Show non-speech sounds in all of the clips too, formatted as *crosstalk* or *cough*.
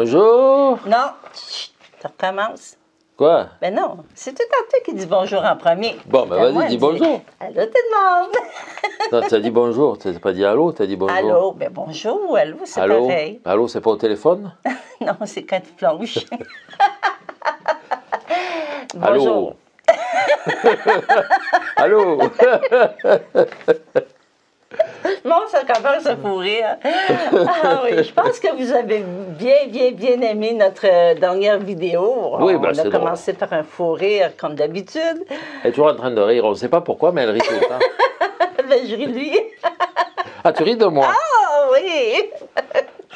Bonjour. Non, chut, tu recommences. Quoi? Ben non, c'est tout à toi qui dis bonjour en premier. Bon, ben vas-y, dis bonjour. Allô tout le monde? Non, tu as dit bonjour. Tu n'as pas dit allô, tu as dit bonjour. Allô, ben bonjour ou allô, c'est pareil. Allô, c'est pas au téléphone? *laughs* Non, c'est quand tu planches. Allô? *laughs* Allô? *laughs* Bon, ça commence à pourrir. Ah oui, je pense que vous avez bien, bien, bien aimé notre euh, dernière vidéo. Oui, On ben, a c'est commencé par un fou rire, comme d'habitude. Elle est toujours en train de rire. On ne sait pas pourquoi, mais elle rit tout le temps. *laughs* Ben, je ris lui. *laughs* Ah, tu ris de moi? Ah oui!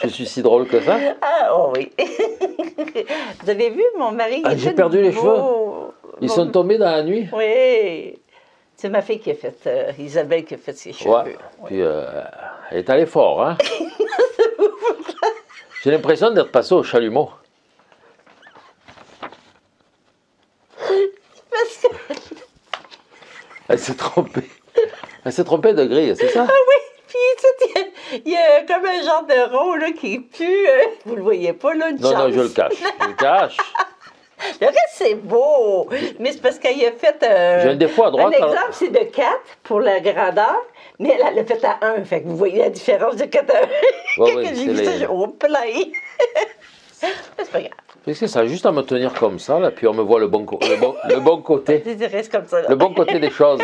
Je suis si drôle que ça? Ah oh oui. *laughs* Vous avez vu, mon mari? Ah, j'ai perdu les beau. Ils sont tombés dans la nuit? Oui. C'est ma fille qui a fait, euh, Isabelle qui a fait ses cheveux. Ouais. Puis, euh, elle est allée fort, hein? *laughs* J'ai l'impression d'être passé au chalumeau. *laughs* Parce que, Elle s'est trompée. Elle s'est trompée de grille, c'est ça? ah oui, puis tu sais, il y a- il y, a comme un genre de rond là, qui pue. euh, vous le voyez pas, là, Non, non, chance. je le cache. Je le cache. *laughs* Le reste, c'est beau. Mais c'est parce qu'elle a fait. euh, J'ai un défaut à droite. Un alors- exemple, c'est de 4 pour la grandeur, mais elle elle l'a fait à 1. Fait que vous voyez la différence de 4 à 1. Ouais, Quand ouais, *laughs* j'ai c'est vu ça, les- j'ai oh, plein. *laughs* c'est pas grave. Que ça juste à me tenir comme ça, là, puis on me voit le bon, le bon, le bon côté. *laughs* Comme ça. là. Le bon côté des choses.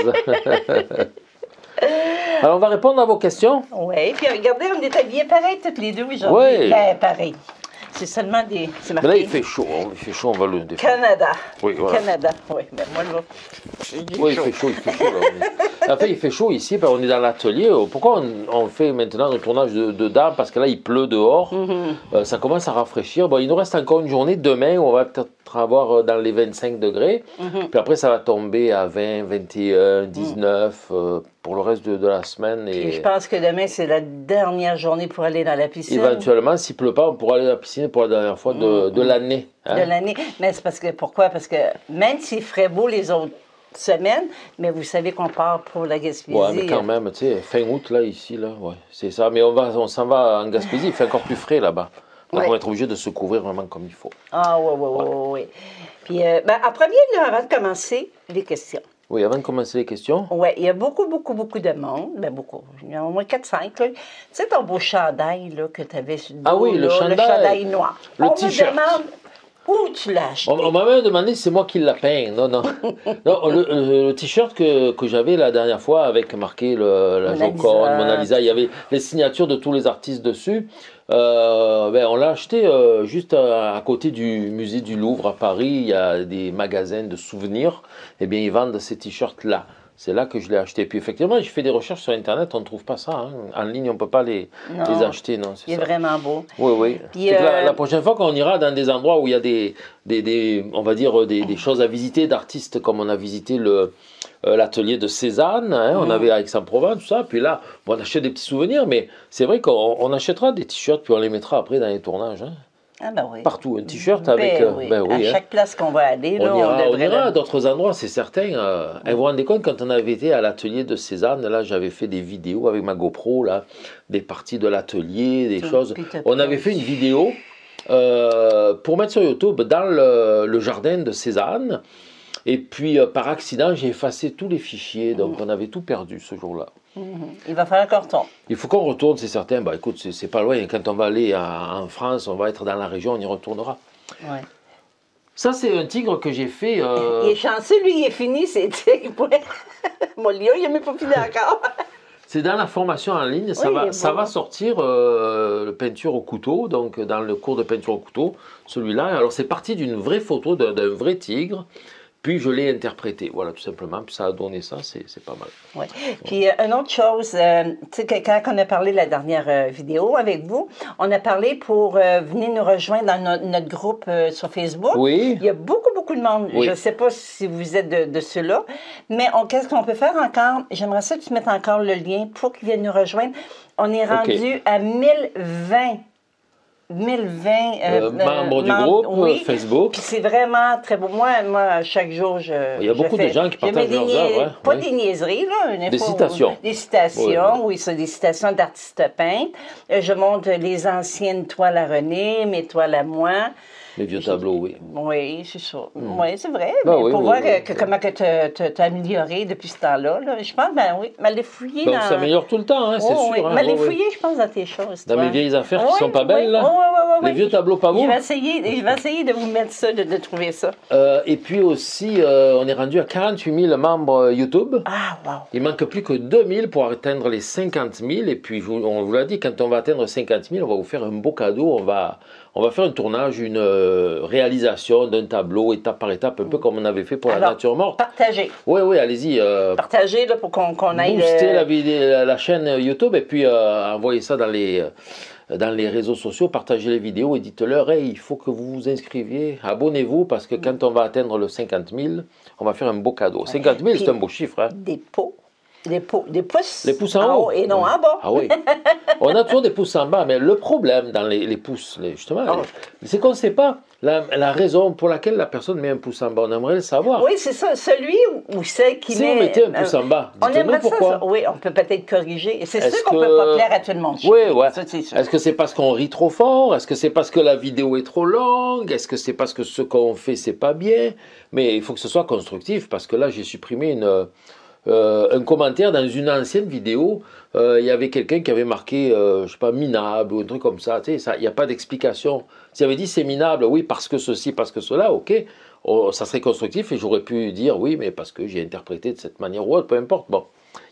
Alors, on va répondre à vos questions. Oui, puis regardez, on est habillés pareil toutes les deux aujourd'hui. Oui. Ben, pareil. C'est seulement des. C'est Mais là, il fait chaud. hein, Il fait chaud, on va le défendre. Canada. Oui, voilà. Canada. Oui, ben moi, là. Oui, il fait chaud, il fait chaud. Là. On est- En fait, il fait chaud ici, parce qu'on est dans l'atelier. Pourquoi on, on fait maintenant un tournage de, de dames Parce que là, il pleut dehors. Mhm. Euh, ça commence à rafraîchir. Bon, il nous reste encore une journée demain où on va peut-être avoir euh, dans les 25 degrés. Mhm. Puis après, ça va tomber à 20, 21, 19 euh, pour le reste de, de la semaine. Puis Et je pense que demain, c'est la dernière journée pour aller dans la piscine. éventuellement, s'il pleut pas, on pourra aller à la piscine pour la dernière fois de, de l'année. hein. de l'année. Mais c'est parce que pourquoi? Parce que même s'il ferait beau les autres semaines, mais vous savez qu'on part pour la Gaspésie. Ouais, mais quand même, tu sais, fin août, là, ici, là, ouais, c'est ça. Mais on, va, on s'en va en Gaspésie, il fait encore plus frais là-bas. Donc Ouais. on va être obligé de se couvrir vraiment comme il faut. Ah oui, oui, oui, oui, oui. Puis, euh, ben, en premier, là, avant de commencer, les questions. Oui, avant de commencer les questions, Oui, il y a beaucoup, beaucoup, beaucoup de monde. Ben, beaucoup. Il y en a au moins 4-5. Tu sais, ton beau chandail là, que tu avais sur le Ah dos, oui, le là, chandail. noir. Le On me demande où tu l'as acheté. on, on m'a même demandé si c'est moi qui l'a peint. Non, non. *laughs* non le, le- le t-shirt que, que j'avais la dernière fois avec marqué le, la Joconde. Mona Lisa, il y avait les signatures de tous les artistes dessus. Euh, ben, on l'a acheté euh, juste à, à côté du musée du Louvre à Paris. Il y a des magasins de souvenirs. Eh bien, ils vendent ces t-shirts-là. C'est là que je l'ai acheté. Puis effectivement, j'ai fait des recherches sur Internet, on ne trouve pas ça. hein. En ligne, on ne peut pas les, Non. les acheter. Non, c'est Il est ça. vraiment beau. Oui, oui. Puis, la, euh, la prochaine fois qu'on ira dans des endroits où il y a des, des, des- on va dire, des, des choses à visiter d'artistes, comme on a visité le euh, l'atelier de Cézanne, hein, on Mhm. avait à Aix-en-Provence, tout ça. Puis là, bon, on achète des petits souvenirs, mais c'est vrai qu'on on achètera des t-shirts, puis on les mettra après dans les tournages. hein. Ah, ben oui. Partout, un t-shirt Ben avec... euh, oui. ben oui, à hein. chaque place qu'on va aller, là, On ira, on devrait ira à d'autres endroits, c'est certain. Euh, vous vous rendez compte, quand on avait été à l'atelier de Cézanne, là, j'avais fait des vidéos avec ma GoPro, là, des parties de l'atelier, des Tout, choses. On avait fait une vidéo euh, pour mettre sur YouTube dans le, le jardin de Cézanne. Et puis, euh, par accident, j'ai effacé tous les fichiers, donc on avait tout perdu ce jour-là. Mhm. Il va falloir qu'on retourne. Il faut qu'on retourne, c'est certain. Bah écoute, c'est pas loin. Quand on va aller en France, on va être dans la région, on y retournera. Ouais. Ça, c'est un tigre que j'ai fait. euh, *laughs* Il est chanceux, lui, il est fini, c'est. *laughs* *laughs* Mon lion, il n'est même pas fini encore. C'est dans la formation en ligne, ça, Oui, va, ça va sortir euh, le peinture au couteau, donc dans le cours de peinture au couteau, celui-là. Alors c'est parti d'une vraie photo d'un vrai tigre, puis je l'ai interprété, voilà tout simplement, puis ça a donné ça, c'est pas mal. Ouais. Puis, euh, une autre chose, euh, tu sais, quand on a parlé la dernière euh, vidéo avec vous, on a parlé pour euh, venir nous rejoindre dans notre, notre groupe sur Facebook. Oui, Il y a beaucoup, beaucoup de monde. Oui. Je ne sais pas si vous êtes de, de ceux-là, mais qu'est-ce qu'on peut faire encore? J'aimerais ça que tu mettes encore le lien pour qu'ils viennent nous rejoindre. On est rendu à 1020 1020 euh, membres du groupe oui. Facebook. Puis c'est vraiment très beau. Moi, moi, chaque jour, je. Il y a beaucoup fais, de gens qui partagent des leurs œuvres. hein, Pas oui. des niaiseries, là. une Des fois, citations. Des citations, Oui, oui, c'est des citations d'artistes peintres. Euh, Je montre les anciennes toiles à René, mes toiles à moi. Les vieux tableaux, oui. Oui, c'est ça. Oui, c'est vrai. Ben mais oui, pour oui, voir oui. euh, que- comment que tu as amélioré depuis ce temps-là, là, je pense, ben oui, m'aller fouiller Ben, dans... on s'améliore tout le temps, hein, c'est Oh, sûr. oui. hein, oui, oui. fouiller, je pense, dans tes choses. Dans toi. mes vieilles affaires qui Oui, sont pas belles, là. oui, oui, oui, oui. Les vieux tableaux pas beaux. Je vais essayer, je vais essayer de vous mettre ça, de, de trouver ça. Euh, et puis aussi, euh, on est rendu à 48 000 membres YouTube. Ah, wow. Il manque plus que 2000 pour atteindre les 50 000. Et puis, on vous l'a dit, quand on va atteindre 50 000, on va vous faire un beau cadeau. On va, on va faire un tournage, une euh, réalisation d'un tableau, étape par étape, un peu comme on avait fait pour la nature morte. Partagez. Oui, oui, allez-y. euh, Partagez là, pour qu'on aille... booster euh, la, la, la chaîne YouTube et puis euh, envoyez ça dans les, dans les réseaux sociaux, partagez les vidéos et dites-leur, hey, il faut que vous vous inscriviez, abonnez-vous parce que quand on va atteindre le 50 000, on va faire un beau cadeau. 50 000, c'est un beau chiffre. Hein? Des pots. Des. Des pouces. Les pouces en haut. Et non Oui. en bas. Ah oui. *laughs* On a toujours des pouces en bas, mais le problème dans les, les pouces, les- justement, Oh. les- c'est qu'on ne sait pas la, la raison pour laquelle la personne met un pouce en bas. On aimerait le savoir. Oui, c'est ça. Celui ou celle qui si met... vous mettez un pouce en bas, On aimerait pourquoi. ça. Oui, on peut peut-être corriger. Et C'est Est-ce sûr qu'on que- ne peut pas plaire à tout le monde. Oui, ouais. Est-ce que c'est parce qu'on rit trop fort? Est-ce que c'est parce que la vidéo est trop longue? Est-ce que c'est parce que ce qu'on fait, c'est pas bien? Mais il faut que ce soit constructif, parce que là, j'ai supprimé une, un commentaire dans une ancienne vidéo. Euh, Il y avait quelqu'un qui avait marqué, euh, je sais pas, minable ou un truc comme ça. Tu sais, ça- il n'y a pas d'explication. S'il avait dit c'est minable, oui, parce que ceci, parce que cela, ok. oh, ça serait constructif et j'aurais pu dire oui, mais parce que j'ai interprété de cette manière ou autre, peu importe. Bon,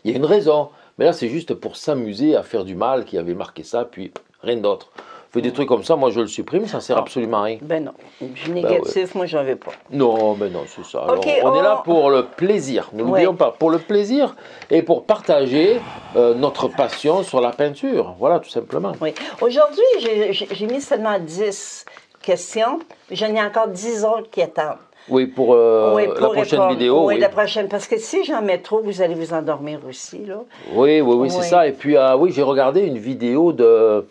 il y a une raison. Mais là, c'est juste pour s'amuser à faire du mal qui avait marqué ça, puis rien d'autre. Fait des trucs comme ça, moi je le supprime, ça sert absolument à rien. Ben non. Du négatif, moi, j'en veux pas. Non, mais non, c'est ça. Alors, on est là pour le plaisir, ne l'oublions Ouais. pas, pour le plaisir et pour partager euh, notre passion sur la peinture. Voilà, tout simplement. Oui. Aujourd'hui, j'ai- mis seulement 10 questions. J'en ai encore 10 autres qui attendent. Oui, pour, euh, Oui, la prochaine répondre. vidéo. Oui, oui. la prochaine. Parce que si j'en mets trop, vous allez vous endormir aussi. Là. Oui, oui, oui, c'est ça. Et puis, ah oui, j'ai regardé une vidéo de,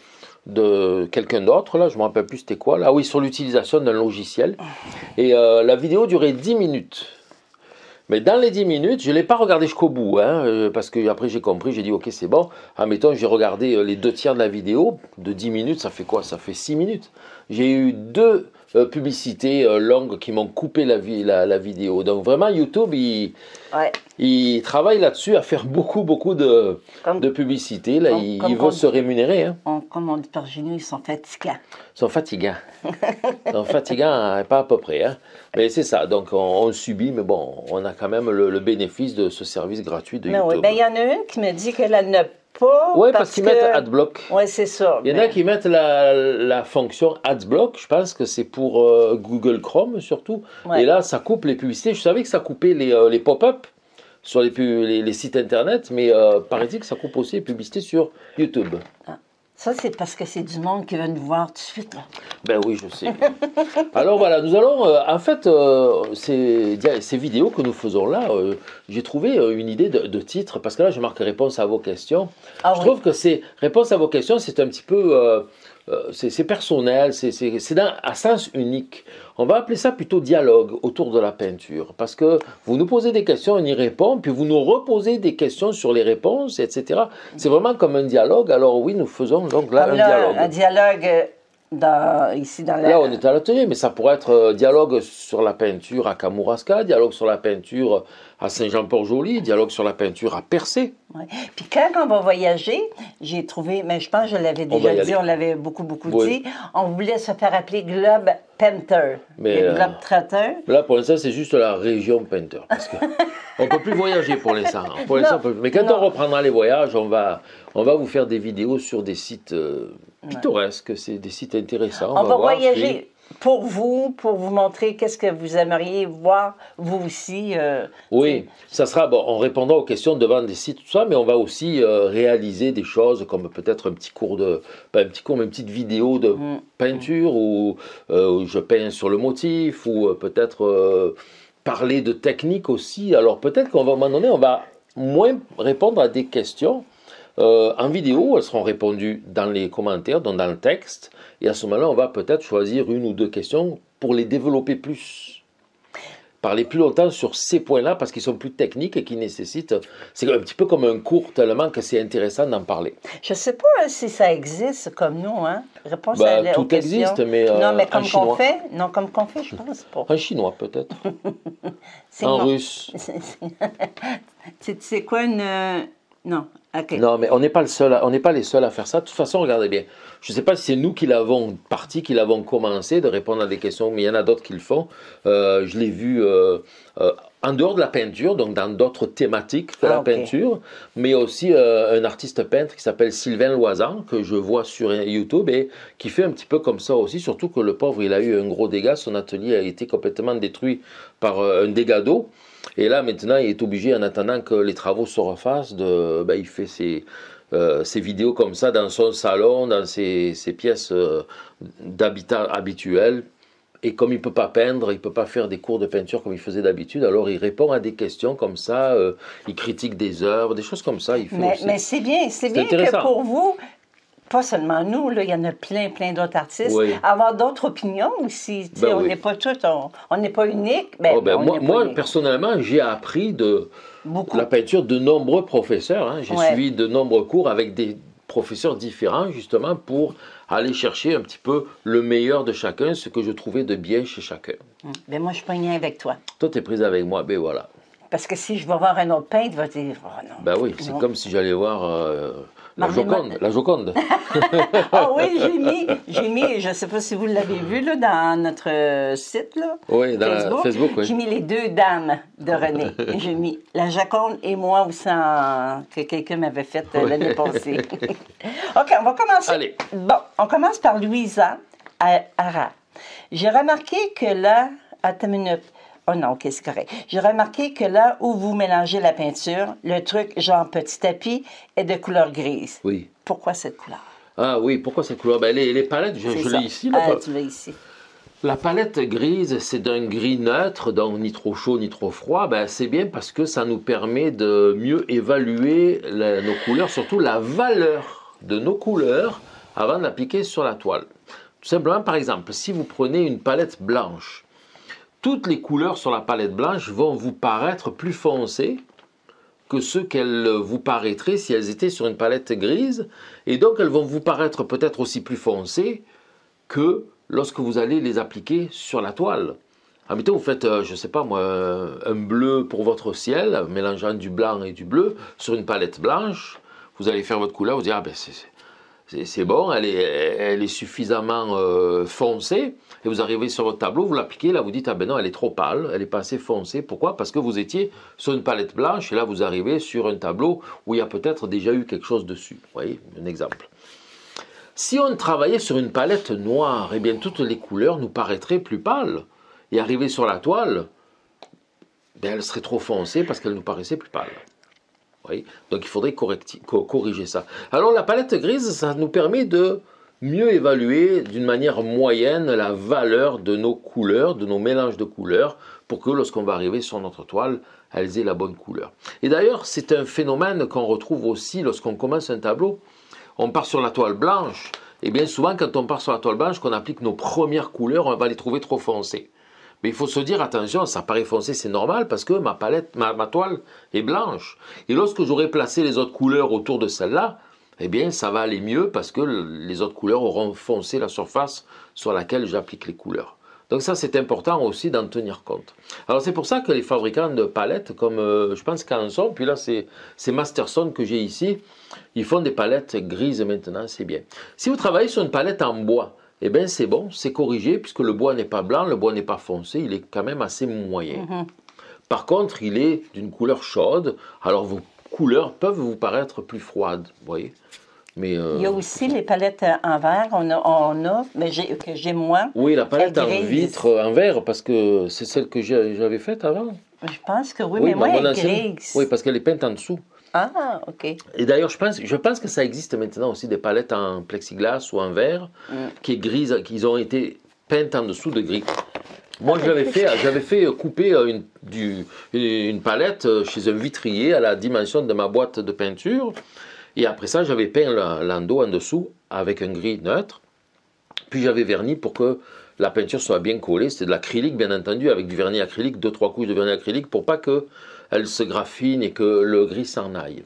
de quelqu'un d'autre, là, je ne me rappelle plus c'était quoi, là, oui, sur l'utilisation d'un logiciel. Et euh, la vidéo durait 10 minutes. Mais dans les 10 minutes, je ne l'ai pas regardé jusqu'au bout, hein, euh, parce que après j'ai compris, j'ai dit ok c'est bon. Admettons, j'ai regardé euh, les deux tiers de la vidéo, de 10 minutes, ça fait quoi? Ça fait 6 minutes. J'ai eu deux publicités euh, longues qui m'ont coupé la, vi- la, la vidéo. Donc vraiment, YouTube, il, Ouais. il travaille là-dessus à faire beaucoup, beaucoup de, Comme, de publicité. Là, Comme- il, comme il veut qu'on- se rémunérer. Hein. on, comme on dit par génie, ils sont fatigants. Ils sont fatigants. Ils sont fatigants, hein, pas à peu près. Hein. Mais c'est ça. Donc, on, on subit, mais bon, on a quand même le, le bénéfice de ce service gratuit de Mais oui, YouTube. ben, il y en a une qui me dit qu'elle n'a pas. Oui, parce, qu'ils que- mettent AdBlock. Oui, c'est ça. Il y en mais- a qui mettent la, la fonction AdBlock, je pense que c'est pour euh, Google Chrome surtout. Ouais. Et là, ça coupe les publicités. Je savais que ça coupait les, euh, les pop-up sur les, les, les sites internet, mais euh, paraît-il que ça coupe aussi les publicités sur YouTube. Ça, c'est parce que c'est du monde qui veut nous voir tout de suite. Là. Ben oui, je sais. *laughs* Alors voilà, nous allons, euh, en fait, euh, ces, vidéos que nous faisons là, euh, j'ai trouvé une idée de, de titre, parce que là, je marque réponse à vos questions. Ah je oui. trouve que c'est réponse à vos questions, c'est un petit peu, c'est c'est personnel, c'est c'est- c'est d'un- à sens unique. On va appeler ça plutôt dialogue autour de la peinture, parce que vous nous posez des questions, on y répond, puis vous nous reposez des questions sur les réponses, etc. C'est vraiment comme un dialogue. Alors oui, nous faisons donc là Comme un là, dialogue. Un dialogue euh, dans, ici dans la. Là, on est à l'atelier, mais ça pourrait être euh, dialogue sur la peinture à Kamouraska, dialogue sur la peinture à Saint-Jean-Port-Joli, dialogue sur la peinture à Percé. Ouais. Puis quand on va voyager, j'ai trouvé, mais je pense que je l'avais déjà dit, on l'avait beaucoup, beaucoup Oui. dit, on voulait se faire appeler Globe Panther. Mais, euh, Globe. Mais Là, pour l'instant, c'est juste la région peinture. Parce que *laughs* on peut plus voyager pour l'instant. Pour peut plus. Mais quand Non. on reprendra les voyages, on va, on va vous faire des vidéos sur des sites euh, pittoresques, c'est des sites intéressants. On, va, voyager pour vous, pour vous montrer qu'est-ce que vous aimeriez voir, vous aussi. euh, Oui, ça sera, bon, on répondra aux questions devant des sites, tout ça, mais on va aussi euh, réaliser des choses comme peut-être un petit cours de, pas un petit cours, mais une petite vidéo de Mm. peinture où, euh, où je peins sur le motif, ou peut-être parler de technique aussi. Alors peut-être qu'on va, à un moment donné, on va moins répondre à des questions. Euh, en vidéo, elles seront répondues dans les commentaires, donc dans le texte. Et à ce moment-là, on va peut-être choisir une ou deux questions pour les développer plus parler plus longtemps sur ces points-là parce qu'ils sont plus techniques et qui nécessitent. C'est un petit peu comme un cours tellement que c'est intéressant d'en parler. Je ne sais pas hein, si ça existe comme nous, hein. Réponse Bah, à, aux tout existe, mais, euh, non, mais comme qu'on fait, non, comme qu'on fait, je pense pas. En chinois, peut-être. *laughs* En non. russe. *laughs* C'est c'est quoi une euh, non, ok. Non, mais on n'est pas, le seul à- on n'est pas les seuls à faire ça. De toute façon, regardez bien. Je ne sais pas si c'est nous qui l'avons parti, qui l'avons commencé de répondre à des questions, mais il y en a d'autres qui le font. Euh, je l'ai vu euh, euh, en dehors de la peinture, donc dans d'autres thématiques que Ah, la peinture, mais aussi un artiste peintre qui s'appelle Sylvain Loisan, que je vois sur YouTube et qui fait un petit peu comme ça aussi, surtout que le pauvre, il a eu un gros dégât. Son atelier a été complètement détruit par un dégât d'eau. Et là, maintenant, il est obligé, en attendant que les travaux se refassent, de, ben, il fait ses, euh, ses vidéos comme ça dans son salon, dans ses, ses pièces euh, d'habitat habituelles. Et comme il ne peut pas peindre, il ne peut pas faire des cours de peinture comme il faisait d'habitude, alors il répond à des questions comme ça, euh, il critique des œuvres, des choses comme ça. Il fait Mais, mais c'est bien, c'est bien que pour vous, pas seulement nous, là, il y en a plein, plein d'autres artistes, Oui. avoir d'autres opinions aussi. Ben on oui. n'est pas tous, on on n'est pas unique. Ben, Oh, ben, on moi, n'est pas moi, unique. personnellement, j'ai appris de Beaucoup. la peinture de nombreux professeurs. hein. J'ai Ouais. suivi de nombreux cours avec des professeurs différents, justement, pour aller chercher un petit peu le meilleur de chacun, ce que je trouvais de bien chez chacun. Ben, moi, je suis pas avec toi. Toi, tu es prise avec moi, ben voilà. Parce que si je vais voir un autre peintre, il va dire Oh non. Ben oui, c'est comme si j'allais voir euh, la Joconde. La Joconde. *laughs* Ah oui, j'ai mis, j'ai mis, je ne sais pas si vous l'avez vu là, dans notre site là, Oui, dans Facebook. Facebook, oui. J'ai mis les deux dames de René. J'ai mis la Jaconde et moi aussi en- que quelqu'un m'avait fait euh, l'année passée. *laughs* OK, on va commencer. Allez. Bon, on commence par Louisa à Ara. J'ai remarqué que là, attends une minute. Oh non, OK, c'est correct. J'ai remarqué que là où vous mélangez la peinture, le truc genre petit tapis est de couleur grise. Oui. Pourquoi cette couleur? Ah oui, pourquoi cette couleur? Ben, les, les palettes, je, je l'ai ici. là, Ah, pas- tu l'as ici. La palette grise, c'est d'un gris neutre, donc ni trop chaud ni trop froid. Ben, c'est bien parce que ça nous permet de mieux évaluer la- nos couleurs, surtout la valeur de nos couleurs avant de l'appliquer sur la toile. Tout simplement, par exemple, si vous prenez une palette blanche, toutes les couleurs sur la palette blanche vont vous paraître plus foncées que ce qu'elles vous paraîtraient si elles étaient sur une palette grise. Et donc, elles vont vous paraître peut-être aussi plus foncées que lorsque vous allez les appliquer sur la toile. Admettons, vous faites, euh, je ne sais pas moi, euh, un bleu pour votre ciel, mélangeant du blanc et du bleu sur une palette blanche. Vous allez faire votre couleur, vous dire, ah ben c'est, c'est, bon, elle est, suffisamment euh, foncée. Et vous arrivez sur votre tableau, vous l'appliquez, là vous dites, ah ben non, elle est trop pâle, elle n'est pas assez foncée. Pourquoi? Parce que vous étiez sur une palette blanche et là vous arrivez sur un tableau où il y a peut-être déjà eu quelque chose dessus. Vous voyez, un exemple. Si on travaillait sur une palette noire, eh bien toutes les couleurs nous paraîtraient plus pâles. Et arriver sur la toile, ben, elle serait trop foncée parce qu'elle nous paraissait plus pâle. Donc il faudrait corriger ça. Alors la palette grise, ça nous permet de mieux évaluer d'une manière moyenne la valeur de nos couleurs, de nos mélanges de couleurs, pour que lorsqu'on va arriver sur notre toile, elles aient la bonne couleur. Et d'ailleurs, c'est un phénomène qu'on retrouve aussi lorsqu'on commence un tableau. On part sur la toile blanche, et bien souvent, quand on part sur la toile blanche, qu'on applique nos premières couleurs, on va les trouver trop foncées. Mais il faut se dire, attention, ça paraît foncé, c'est normal, parce que ma palette, ma, toile est blanche. Et lorsque j'aurai placé les autres couleurs autour de celle-là, eh bien, ça va aller mieux, parce que le- les autres couleurs auront foncé la surface sur laquelle j'applique les couleurs. Donc ça, c'est important aussi d'en tenir compte. Alors c'est pour ça que les fabricants de palettes, comme euh, je pense Canson, puis là c'est Masterson que j'ai ici, ils font des palettes grises maintenant, c'est bien. Si vous travaillez sur une palette en bois, eh bien c'est bon, c'est corrigé, puisque le bois n'est pas blanc, le bois n'est pas foncé, il est quand même assez moyen. Par contre, il est d'une couleur chaude, alors vos couleurs peuvent vous paraître plus froides, vous voyez. Mais, euh, Il y a aussi les palettes euh, en verre, on a, on a mais j'ai, que j'ai moi. Oui, la palette en vitre, en verre, parce que c'est celle que j'avais faite avant. Je pense que oui, mais moi, elle est grise. Oui, parce qu'elle est peinte en dessous. Ah, OK. Et d'ailleurs, je pense, je pense que ça existe maintenant aussi des palettes en plexiglas ou en verre Mm. qui est grise, qui ont été peintes en dessous de gris. Moi, Ah, mais fait, j'avais fait couper euh, une, du- une palette euh, chez un vitrier à la dimension de ma boîte de peinture. Et après ça, j'avais peint l'endos en dessous avec un gris neutre. Puis j'avais verni pour que la peinture soit bien collée. C'était de l'acrylique, bien entendu, avec du vernis acrylique, deux, trois couches de vernis acrylique pour pas qu'elle se graffine et que le gris s'en aille.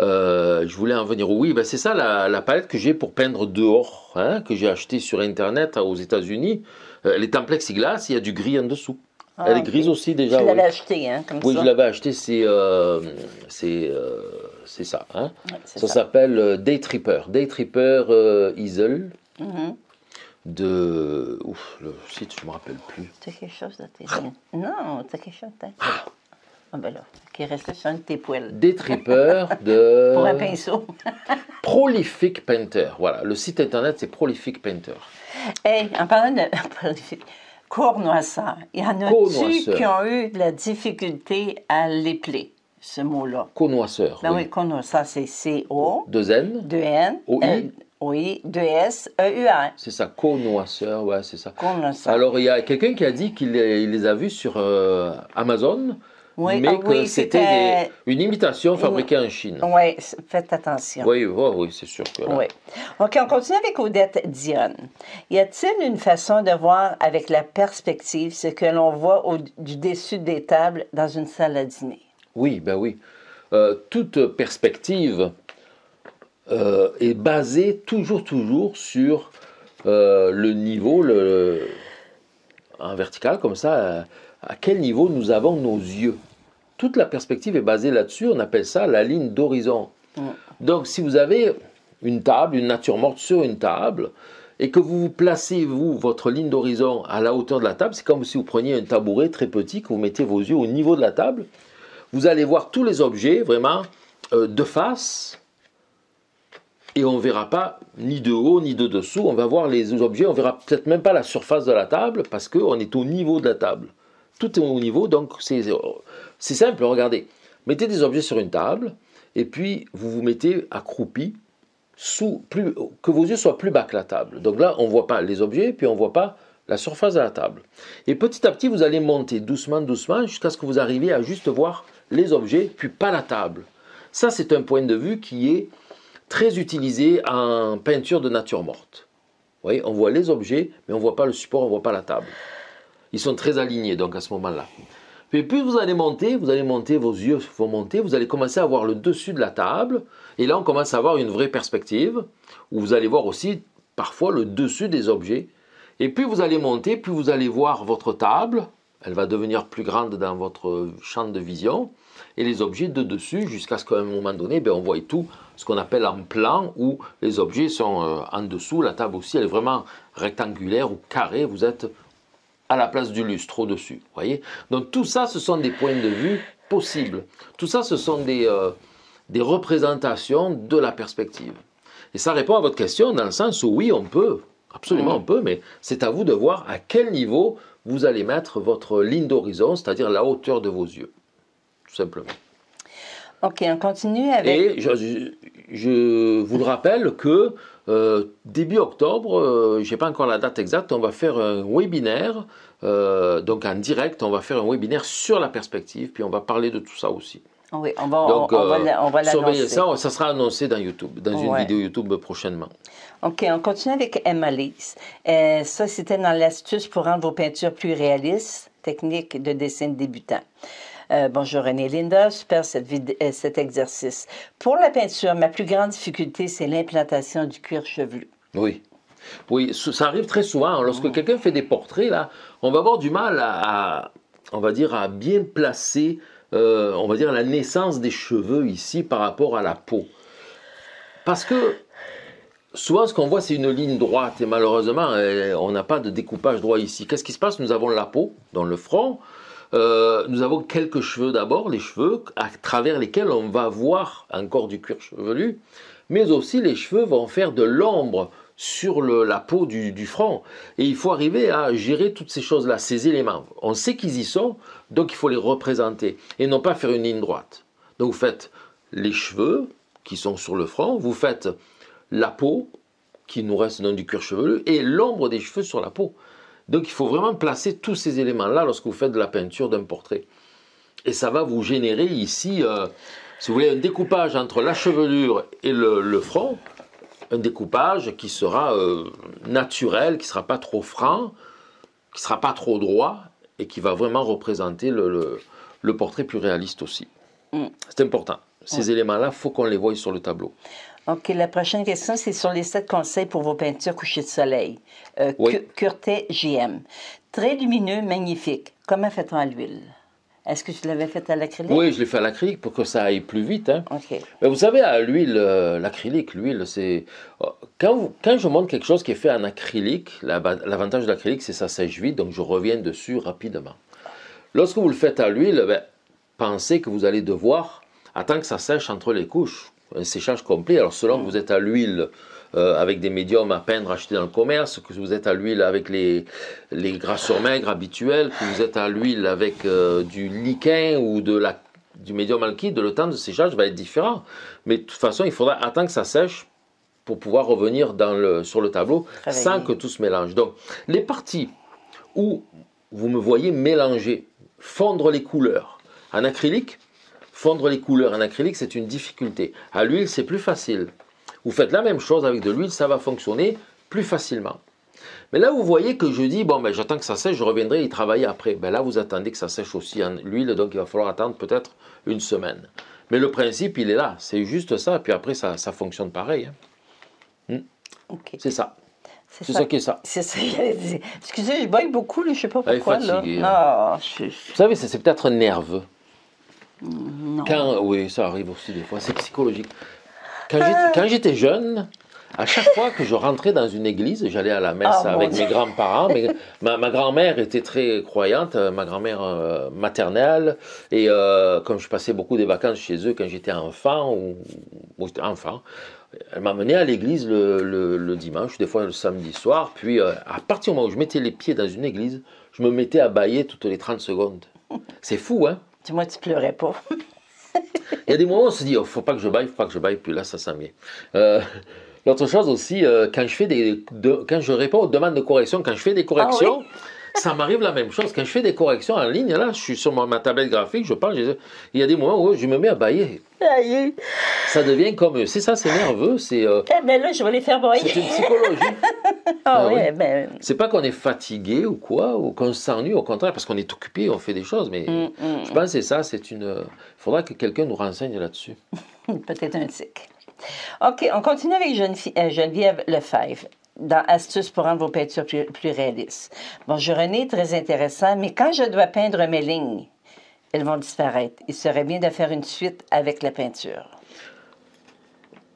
Euh, je voulais en venir. Oui, ben c'est ça la, palette que j'ai pour peindre dehors, hein, que j'ai acheté sur internet aux États-Unis. Euh, elle est en plexiglas, il y a du gris en dessous. Ah, elle est grise aussi déjà. Je l'avais acheté, hein, comme oui, je l'avais acheté, c'est euh, c'est ça. Hein. ça, s'appelle Day Tripper. Day Tripper Easel. Mm-hmm. De. Ouf, le site, je ne me rappelle plus. Tu as quelque chose de tes. non, tu as quelque chose de ah. Ah ben là, qui reste sur un de tes poils. Des trippers de... *laughs* Pour un pinceau. *laughs* Prolific Painter. Voilà, le site internet, c'est Prolific Painter. Hey, en parlant de *laughs* cournoisseur, il y en a-tu qui ont eu de la difficulté à l'épeler, ce mot-là? Connoisseur. Ben oui, oui c'est C-O. Deux N? Deux N. O-I. Oui, deux S, E-U-R. C'est ça, connoisseur, ouais, c'est ça. Connoisseur. Alors, il y a quelqu'un qui a dit qu'il les a vus sur euh, Amazon mais ah que c'était une imitation fabriquée en Chine. Oui, faites attention. Oui, oui, c'est sûr que Oui. OK, on continue avec Odette Dionne. Y a-t-il une façon de voir avec la perspective ce que l'on voit au, du dessus des tables dans une salle à dîner? Oui, ben oui. Euh, toute perspective euh, est basée toujours, toujours sur euh, le niveau, le, en vertical comme ça, à quel niveau nous avons nos yeux? Toute la perspective est basée là-dessus, on appelle ça la ligne d'horizon. Donc si vous avez une table, une nature morte sur une table, et que vous vous placez, vous, votre ligne d'horizon à la hauteur de la table, c'est comme si vous preniez un tabouret très petit, que vous mettez vos yeux au niveau de la table, vous allez voir tous les objets vraiment euh, de face, et on ne verra pas ni de haut ni de dessous, on va voir les objets, on verra peut-être même pas la surface de la table, parce qu'on est au niveau de la table tout est au niveau, donc c'est simple, regardez. Mettez des objets sur une table, et puis vous vous mettez accroupi, sous, que vos yeux soient plus bas que la table. Donc là, on ne voit pas les objets, puis on ne voit pas la surface de la table. Et petit à petit, vous allez monter doucement, doucement, jusqu'à ce que vous arriviez à juste voir les objets, puis pas la table. Ça, c'est un point de vue qui est très utilisé en peinture de nature morte. Vous voyez, on voit les objets, mais on ne voit pas le support, on ne voit pas la table. Ils sont très alignés donc à ce moment-là. Puis plus vous allez monter, vous allez monter, vos yeux vont monter, vous allez commencer à voir le dessus de la table. Et là, on commence à avoir une vraie perspective, où vous allez voir aussi parfois le dessus des objets. Et plus vous allez monter, plus vous allez voir votre table. Elle va devenir plus grande dans votre champ de vision. Et les objets de dessus, jusqu'à ce qu'à un moment donné, ben, on voit tout ce qu'on appelle en plan, où les objets sont euh, en dessous. La table aussi, elle est vraiment rectangulaire ou carrée. Vous êtes à la place du lustre au-dessus. Voyez Donc tout ça, ce sont des points de vue possibles. Tout ça, ce sont des, euh, des représentations de la perspective. Et ça répond à votre question dans le sens où oui, on peut, absolument on peut, mais c'est à vous de voir à quel niveau vous allez mettre votre ligne d'horizon, c'est-à-dire la hauteur de vos yeux, tout simplement. Ok, on continue avec. Et je, vous le rappelle que euh, début octobre, euh, je n'ai pas encore la date exacte, on va faire un webinaire, euh, donc en direct, on va faire un webinaire sur la perspective, puis on va parler de tout ça aussi. Oui, on va, donc, on, va, surveiller ça, ça sera annoncé dans YouTube, dans une vidéo YouTube prochainement. OK, on continue avec Emma Lise. ça, c'était dans l'astuce pour rendre vos peintures plus réalistes, technique de dessin débutant. Euh, bonjour René Linda, super euh, cet exercice. Pour la peinture, ma plus grande difficulté, c'est l'implantation du cuir chevelu. Oui. Oui, ça arrive très souvent. Lorsque quelqu'un fait des portraits, là, on va avoir du mal à, on va dire, à bien placer, euh, on va dire, la naissance des cheveux ici par rapport à la peau. Parce que souvent, ce qu'on voit, c'est une ligne droite et malheureusement, on n'a pas de découpage droit ici. Qu'est-ce qui se passe? Nous avons la peau dans le front. Euh, nous avons quelques cheveux d'abord, les cheveux à travers lesquels on va voir encore du cuir chevelu, mais aussi les cheveux vont faire de l'ombre sur la peau du, front. Et il faut arriver à gérer toutes ces choses-là, ces éléments. On sait qu'ils y sont, donc il faut les représenter et non pas faire une ligne droite. Donc vous faites les cheveux qui sont sur le front, vous faites la peau qui nous reste dans du cuir chevelu et l'ombre des cheveux sur la peau. Donc il faut vraiment placer tous ces éléments-là lorsque vous faites de la peinture d'un portrait. Et ça va vous générer ici euh, si vous voulez, un découpage entre la chevelure et le, le front, un découpage qui sera euh, naturel, qui ne sera pas trop franc, qui ne sera pas trop droit et qui va vraiment représenter le, le- le portrait plus réaliste aussi. Mm. C'est important. Ces éléments-là, il faut qu'on les voie sur le tableau. OK, la prochaine question, c'est sur les sept conseils pour vos peintures couchées de soleil. Euh, Oui. Curtet JM. Très lumineux, magnifique. Comment fait-on à l'huile? Est-ce que tu l'avais fait à l'acrylique? Oui, je l'ai fait à l'acrylique pour que ça aille plus vite. hein. OK. Mais vous savez, à l'huile, euh, l'acrylique, l'huile, c'est. euh, Quand, vous- quand je montre quelque chose qui est fait en acrylique, la- l'avantage de l'acrylique, c'est que ça sèche vite, donc je reviens dessus rapidement. Lorsque vous le faites à l'huile, ben, pensez que vous allez devoir attendre que ça sèche entre les couches. Un séchage complet. Alors, selon que vous êtes à l'huile euh, avec des médiums à peindre achetés dans le commerce, que vous êtes à l'huile avec les, les gras sur maigre habituels, que vous êtes à l'huile avec euh, du liquin ou de la, du médium alkyd, le temps de séchage va être différent. Mais de toute façon, il faudra attendre que ça sèche pour pouvoir revenir dans le, sur le tableau Travailler. sans que tout se mélange. Donc, les parties où vous me voyez mélanger, fondre les couleurs en acrylique, fondre les couleurs en acrylique, c'est une difficulté. À l'huile, c'est plus facile. Vous faites la même chose avec de l'huile, ça va fonctionner plus facilement. Mais là, vous voyez que je dis, bon, ben, j'attends que ça sèche, je reviendrai y travailler après. Ben, là, vous attendez que ça sèche aussi en l'huile, donc il va falloir attendre peut-être une semaine. Mais le principe, il est là. C'est juste ça. Puis après, ça, ça fonctionne pareil. hein. OK. C'est ça. C'est ça qui est ça. C'est. *laughs* Excusez, je bois beaucoup, je sais pas Elle est pourquoi. là. fatiguée, Non, je- Vous savez, c'est peut-être nerveux. Non. Quand, oui, ça arrive aussi des fois, c'est psychologique. Quand j'étais- quand j'étais jeune, à chaque fois que je rentrais dans une église, j'allais à la messe Oh, avec mes grands-parents. *laughs* ma ma grand-mère était très croyante, euh, ma grand-mère euh, maternelle. Et euh, comme je passais beaucoup des vacances chez eux quand j'étais enfant, ou, enfant, elle m'amenait à l'église le, le- le dimanche, des fois le samedi soir. Puis euh, à partir du moment où je mettais les pieds dans une église, je me mettais à bailler toutes les 30 secondes. C'est fou, hein? Dis-moi, tu pleurais pas. il y a des moments où on se dit, oh, faut pas que je baille, faut pas que je baille, puis là, ça bien. Euh, L'autre chose aussi, euh, quand je fais des, de- quand je réponds aux demandes de correction, quand je fais des corrections, ça m'arrive la même chose. Quand je fais des corrections en ligne, là, je suis sur ma, ma tablette graphique, je parle, je- il y a des moments où je me mets à bailler. Aïe. Ça devient comme, c'est ça, c'est nerveux, c'est, euh, Eh ben là, je vais les faire c'est broyer. une psychologie. *laughs* Ah Ah oui, oui. ben. C'est pas qu'on est fatigué ou quoi, ou qu'on s'ennuie, au contraire, parce qu'on est occupé, on fait des choses, mais hum, hum, je pense que c'est ça, c'est une, il faudra que quelqu'un nous renseigne là-dessus. *laughs* Peut-être un tic. OK, on continue avec euh, Geneviève Lefebvre dans Astuces pour rendre vos peintures plus, plus réalistes. Bonjour René, très intéressant, mais quand je dois peindre mes lignes, elles vont disparaître. Il serait bien de faire une suite avec la peinture.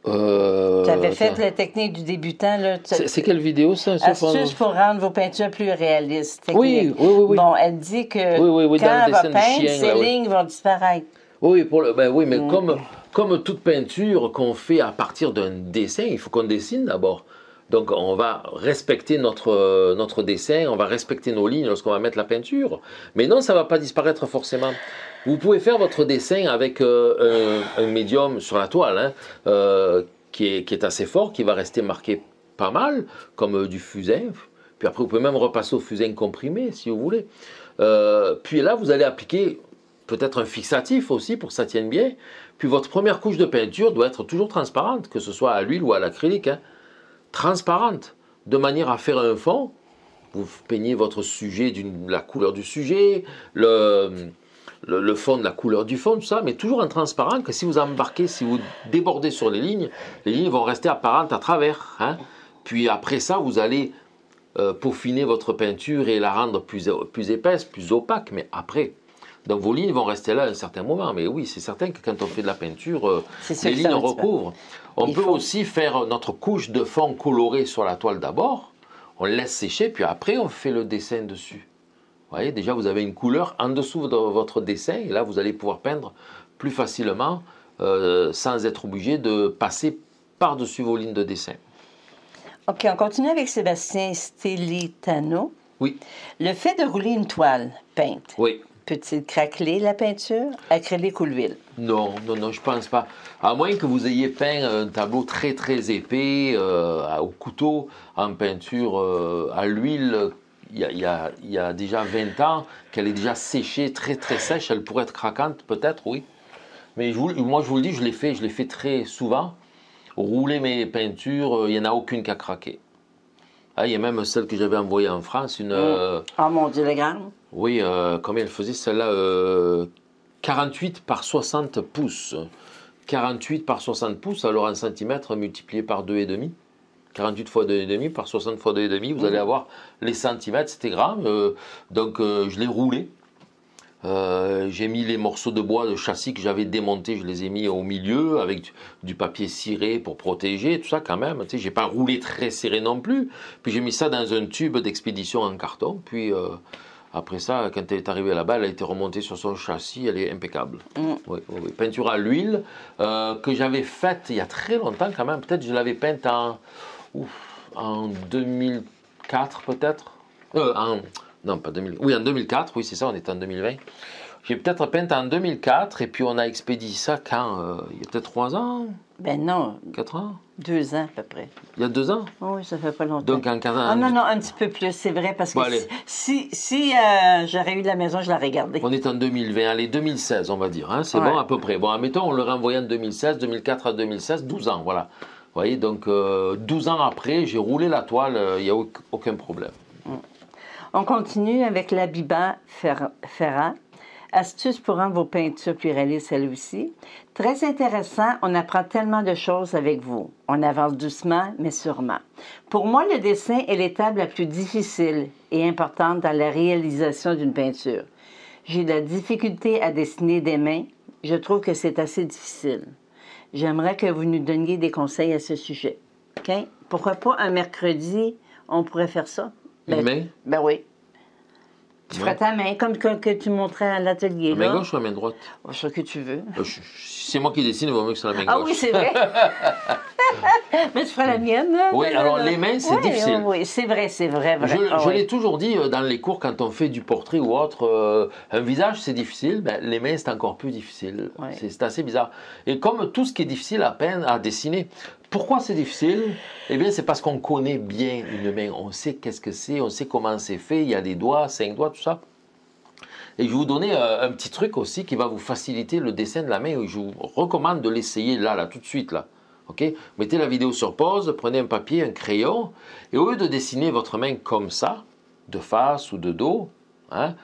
Euh, Tu avais fait attends. la technique du débutant, là. C'est quelle vidéo ça Astuces pour rendre vos peintures plus réalistes. Oui, technique. oui, oui, oui. Bon, elle dit que Oui, oui, quand elle va peindre, chien, ces là, lignes vont disparaître. Oui, pour le, ben oui, mais Mm. comme, comme toute peinture qu'on fait à partir d'un dessin, il faut qu'on dessine d'abord. Donc on va respecter notre, notre dessin, on va respecter nos lignes lorsqu'on va mettre la peinture. Mais non, ça ne va pas disparaître forcément. Vous pouvez faire votre dessin avec euh, un, médium sur la toile hein, euh, qui, est, qui est assez fort, qui va rester marqué pas mal, comme euh, du fusain. Puis après, vous pouvez même repasser au fusain comprimé si vous voulez. Puis là, vous allez appliquer peut-être un fixatif aussi pour que ça tienne bien. Puis votre première couche de peinture doit être toujours transparente, que ce soit à l'huile ou à l'acrylique. hein. Transparente, de manière à faire un fond. Vous peignez votre sujet la couleur du sujet, le, le, le fond de la couleur du fond, tout ça, mais toujours en transparent, que si vous embarquez, si vous débordez sur les lignes, les lignes vont rester apparentes à travers. hein. Puis après ça, vous allez euh, peaufiner votre peinture et la rendre plus, plus épaisse, plus opaque, mais après. Donc vos lignes vont rester là à un certain moment. Mais oui, c'est certain que quand on fait de la peinture, euh, les lignes recouvrent. On peut faut- aussi faire notre couche de fond coloré sur la toile d'abord. On laisse sécher, puis après on fait le dessin dessus. Vous voyez, déjà vous avez une couleur en dessous de votre dessin, et là vous allez pouvoir peindre plus facilement euh, sans être obligé de passer par-dessus vos lignes de dessin. OK, on continue avec Sébastien Stelitano. Oui, Le fait de rouler une toile peinte, oui. Peut-il craqueler la peinture, acrylique ou l'huile? Non, non, non, je pense pas. À moins que vous ayez peint un tableau très très épais euh, au couteau en peinture euh, à l'huile. Il y, a, il y a- il y a déjà 20 ans qu'elle est déjà séchée, très très sèche. Elle pourrait être craquante, peut-être, oui. Mais je vous- moi, je vous le dis, je l'ai fait, je l'ai fait très souvent. Rouler mes peintures, euh, il n'y en a aucune qui a craqué. Ah, il y a même celle que j'avais envoyée en France, une. euh, Oh mon Dieu, le grand. Oui, euh, combien elle faisait celle-là euh, 48 par 60 pouces. 48 par 60 pouces, alors en centimètres multiplié par 2,5. 48 fois 2,5 par 60 fois 2,5, vous allez avoir les centimètres, c'était grand. euh, donc euh, je l'ai roulé. Euh, j'ai mis les morceaux de bois de châssis que j'avais démontés, je les ai mis au milieu avec du, papier ciré pour protéger, tout ça quand même. Tu sais, j'ai pas roulé très serré non plus. Puis j'ai mis ça dans un tube d'expédition en carton. Puis euh, après ça, quand elle est arrivée là-bas, elle a été remontée sur son châssis, elle est impeccable. Mm. Oui, oui, oui. Peinture à l'huile euh, que j'avais faite il y a très longtemps quand même. Peut-être je l'avais peinte en, ouf, en 2004 peut-être. Euh, en, non, pas 2000. Oui, en 2004, oui c'est ça, on est en 2020. J'ai peut-être peint en 2004 et puis on a expédié ça quand euh, Il y a peut-être 3 ans, Ben non, 4 ans? Deux ans à peu près. Il y a 2 ans? Oh oui, ça fait pas longtemps. Donc en 4 ans. Ah non, non, un petit peu plus, c'est vrai, parce que allez. si, si euh, j'aurais eu de la maison, je l'aurais regardé. On est en 2020, allez, 2016, on va dire. hein, c'est Ouais. bon à peu près. Bon, admettons, on le renvoyé en 2016, 2004 à 2016, 12 ans, voilà. Vous voyez, donc euh, 12 ans après, j'ai roulé la toile, euh, il n'y a au- aucun problème. On continue avec l'Abiba Fer- Ferrat. Astuce pour rendre vos peintures plus réalistes, elle aussi. Très intéressant, on apprend tellement de choses avec vous. On avance doucement, mais sûrement. Pour moi, le dessin est l'étape la plus difficile et importante dans la réalisation d'une peinture. J'ai de la difficulté à dessiner des mains. Je trouve que c'est assez difficile. J'aimerais que vous nous donniez des conseils à ce sujet. OK? Pourquoi pas un mercredi, on pourrait faire ça? Ben- main? Ben oui. Tu ferais ta main, comme que, que tu montrais à l'atelier. La main gauche ou la main droite Oh, ce que tu veux. Euh, c'est moi qui dessine, il vaut mieux que c'est la main Ah gauche. oui, c'est vrai. *laughs* Mais tu ferais la mienne. Oui, alors, les mains, c'est Oui, difficile. Oui, c'est vrai, c'est vrai, vrai. Je, Ah je oui. l'ai toujours dit euh, dans les cours, quand on fait du portrait ou autre, euh, un visage c'est difficile, ben, les mains c'est encore plus difficile. Ouais. C'est c'est assez bizarre. Et comme tout ce qui est difficile à peine à dessiner, pourquoi c'est difficile? Eh bien, c'est parce qu'on connaît bien une main. On sait qu'est-ce que c'est, on sait comment c'est fait, il y a des doigts, cinq doigts, tout ça. Et je vais vous donner euh, un petit truc aussi qui va vous faciliter le dessin de la main. Je vous recommande de l'essayer là, là, tout de suite là. Ok? Mettez la vidéo sur pause, prenez un papier, un crayon, et au lieu de dessiner votre main comme ça, de face ou de dos, hein,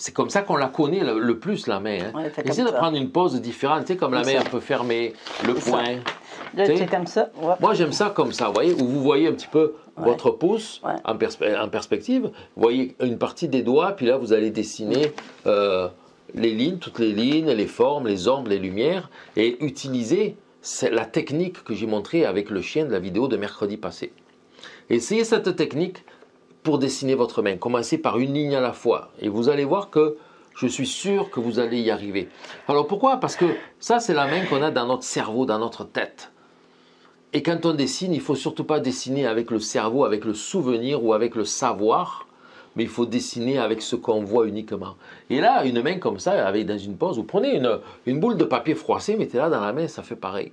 c'est comme ça qu'on la connaît le, le plus la main. hein. Ouais, Essayez de ça. prendre une pose différente, tu sais, comme la main ça. un peu fermée, le poing. C'est comme ça. Ouais. Moi, j'aime ça comme ça, vous voyez, où vous voyez un petit peu votre pouce en, perspe- en perspective. Vous voyez une partie des doigts, puis là, vous allez dessiner euh, les lignes, toutes les lignes, les formes, les ombres, les lumières, et utiliser la technique que j'ai montrée avec le chien de la vidéo de mercredi passé. Essayez cette technique pour dessiner votre main. Commencez par une ligne à la fois, et vous allez voir que je suis sûr que vous allez y arriver. Alors pourquoi? Parce que ça, c'est la main qu'on a dans notre cerveau, dans notre tête. Et quand on dessine, il faut surtout pas dessiner avec le cerveau, avec le souvenir ou avec le savoir, mais il faut dessiner avec ce qu'on voit uniquement. Et là, une main comme ça, avec dans une pose, vous prenez une, une boule de papier froissé, mettez-la dans la main, ça fait pareil.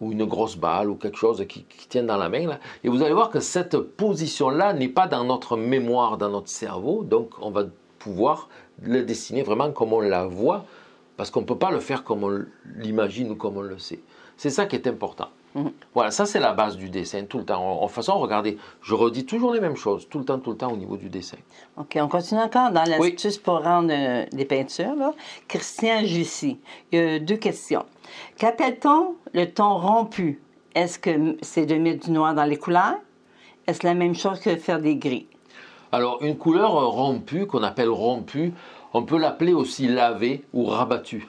Ou une grosse balle ou quelque chose qui, qui tient dans la main. Là. Et vous allez voir que cette position-là n'est pas dans notre mémoire, dans notre cerveau, donc on va pouvoir le dessiner vraiment comme on la voit, parce qu'on ne peut pas le faire comme on l'imagine ou comme on le sait. C'est ça qui est important. Mhm. Voilà, ça c'est la base du dessin, tout le temps. En, façon, regardez, je redis toujours les mêmes choses, tout le temps, tout le temps au niveau du dessin. OK, on continue encore dans Oui. l'astuce pour rendre euh, des peintures. Là. Christian Jussy, il y a deux questions. Qu'appelle-t-on le ton rompu? Est-ce que c'est de mettre du noir dans les couleurs? Est-ce la même chose que faire des gris? Alors, une couleur euh, rompue, qu'on appelle rompue, on peut l'appeler aussi lavée ou rabattue.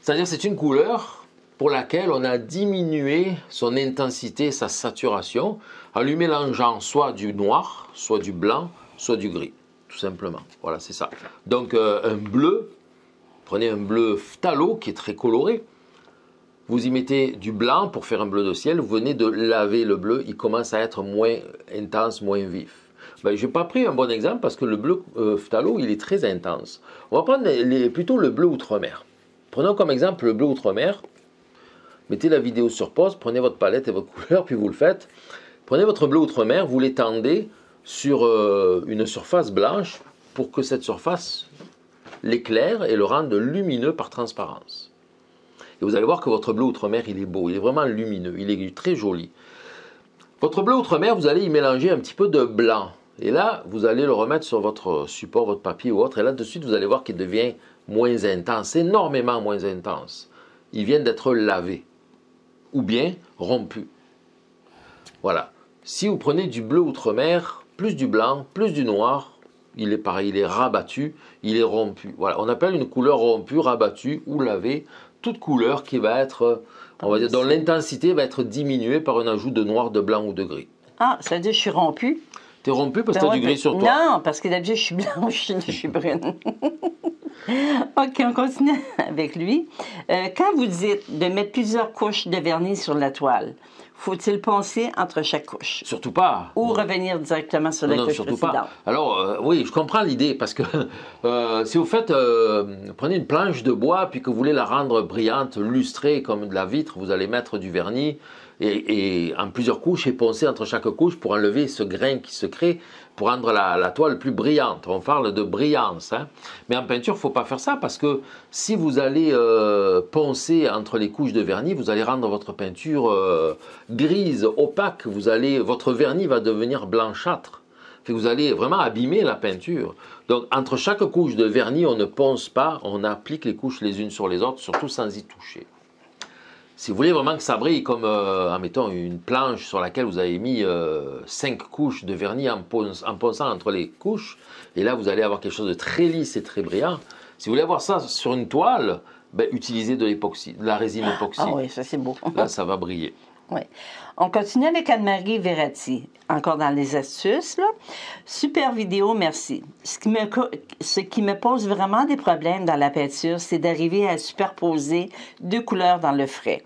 C'est-à-dire, c'est une couleur pour laquelle on a diminué son intensité, sa saturation, en lui mélangeant soit du noir, soit du blanc, soit du gris, tout simplement. Voilà, c'est ça. Donc, euh, un bleu, prenez un bleu phthalo qui est très coloré, vous y mettez du blanc pour faire un bleu de ciel, vous venez de laver le bleu, il commence à être moins intense, moins vif. Ben, je n'ai pas pris un bon exemple parce que le bleu euh, phthalo, il est très intense. On va prendre plutôt le bleu outre-mer. Prenons comme exemple le bleu outre-mer. Mettez la vidéo sur pause, prenez votre palette et votre *laughs* couleur, puis vous le faites. Prenez votre bleu outre-mer, vous l'étendez sur euh, une surface blanche pour que cette surface l'éclaire et le rende lumineux par transparence. Et vous allez voir que votre bleu outre-mer, il est beau, il est vraiment lumineux, il est très joli. Votre bleu outre-mer, vous allez y mélanger un petit peu de blanc. Et là, vous allez le remettre sur votre support, votre papier ou autre. Et là, de suite, vous allez voir qu'il devient moins intense, énormément moins intense. Il vient d'être lavé ou bien rompu. Voilà. Si vous prenez du bleu outre-mer, plus du blanc, plus du noir, il est pareil, il est rabattu, il est rompu. Voilà, on appelle une couleur rompue, rabattue ou lavée, toute couleur qui va être, on va dire, dont l'intensité va être diminuée par un ajout de noir, de blanc ou de gris. Ah, ça veut dire que je suis rompue? T'es rompu parce que tu as du gris sur toi. Non, parce que d'habitude, je suis blanche, je suis brune. *laughs* OK, on continue *laughs* avec lui. Euh, quand vous dites de mettre plusieurs couches de vernis sur la toile, faut-il penser entre chaque couche? Surtout pas. Ou revenir directement sur la non, couche surtout précédente? pas. Alors, euh, oui, je comprends l'idée parce que *laughs* euh, si vous faites, euh, prenez une planche de bois puis que vous voulez la rendre brillante, lustrée comme de la vitre, vous allez mettre du vernis et, en plusieurs couches et poncer entre chaque couche pour enlever ce grain qui se crée pour rendre la, toile plus brillante. On parle de brillance. hein. Mais en peinture, il ne faut pas faire ça parce que si vous allez euh, poncer entre les couches de vernis, vous allez rendre votre peinture euh, grise, opaque. Vous allez, votre vernis va devenir blanchâtre. Vous allez vraiment abîmer la peinture. Donc, entre chaque couche de vernis, on ne ponce pas, on applique les couches les unes sur les autres, surtout sans y toucher. Si vous voulez vraiment que ça brille comme, euh, admettons, une planche sur laquelle vous avez mis euh, cinq couches de vernis en, ponce- en ponçant entre les couches, et là vous allez avoir quelque chose de très lisse et très brillant. Si vous voulez avoir ça sur une toile, ben, utilisez de l'époxy, de la résine époxy. Ah oui, ça c'est beau. Là, ça va briller. Oui. On continue avec Anne-Marie Verratti, encore dans les astuces. Là. Super vidéo, merci. Ce qui, me, co- ce qui me pose vraiment des problèmes dans la peinture, c'est d'arriver à superposer deux couleurs dans le frais.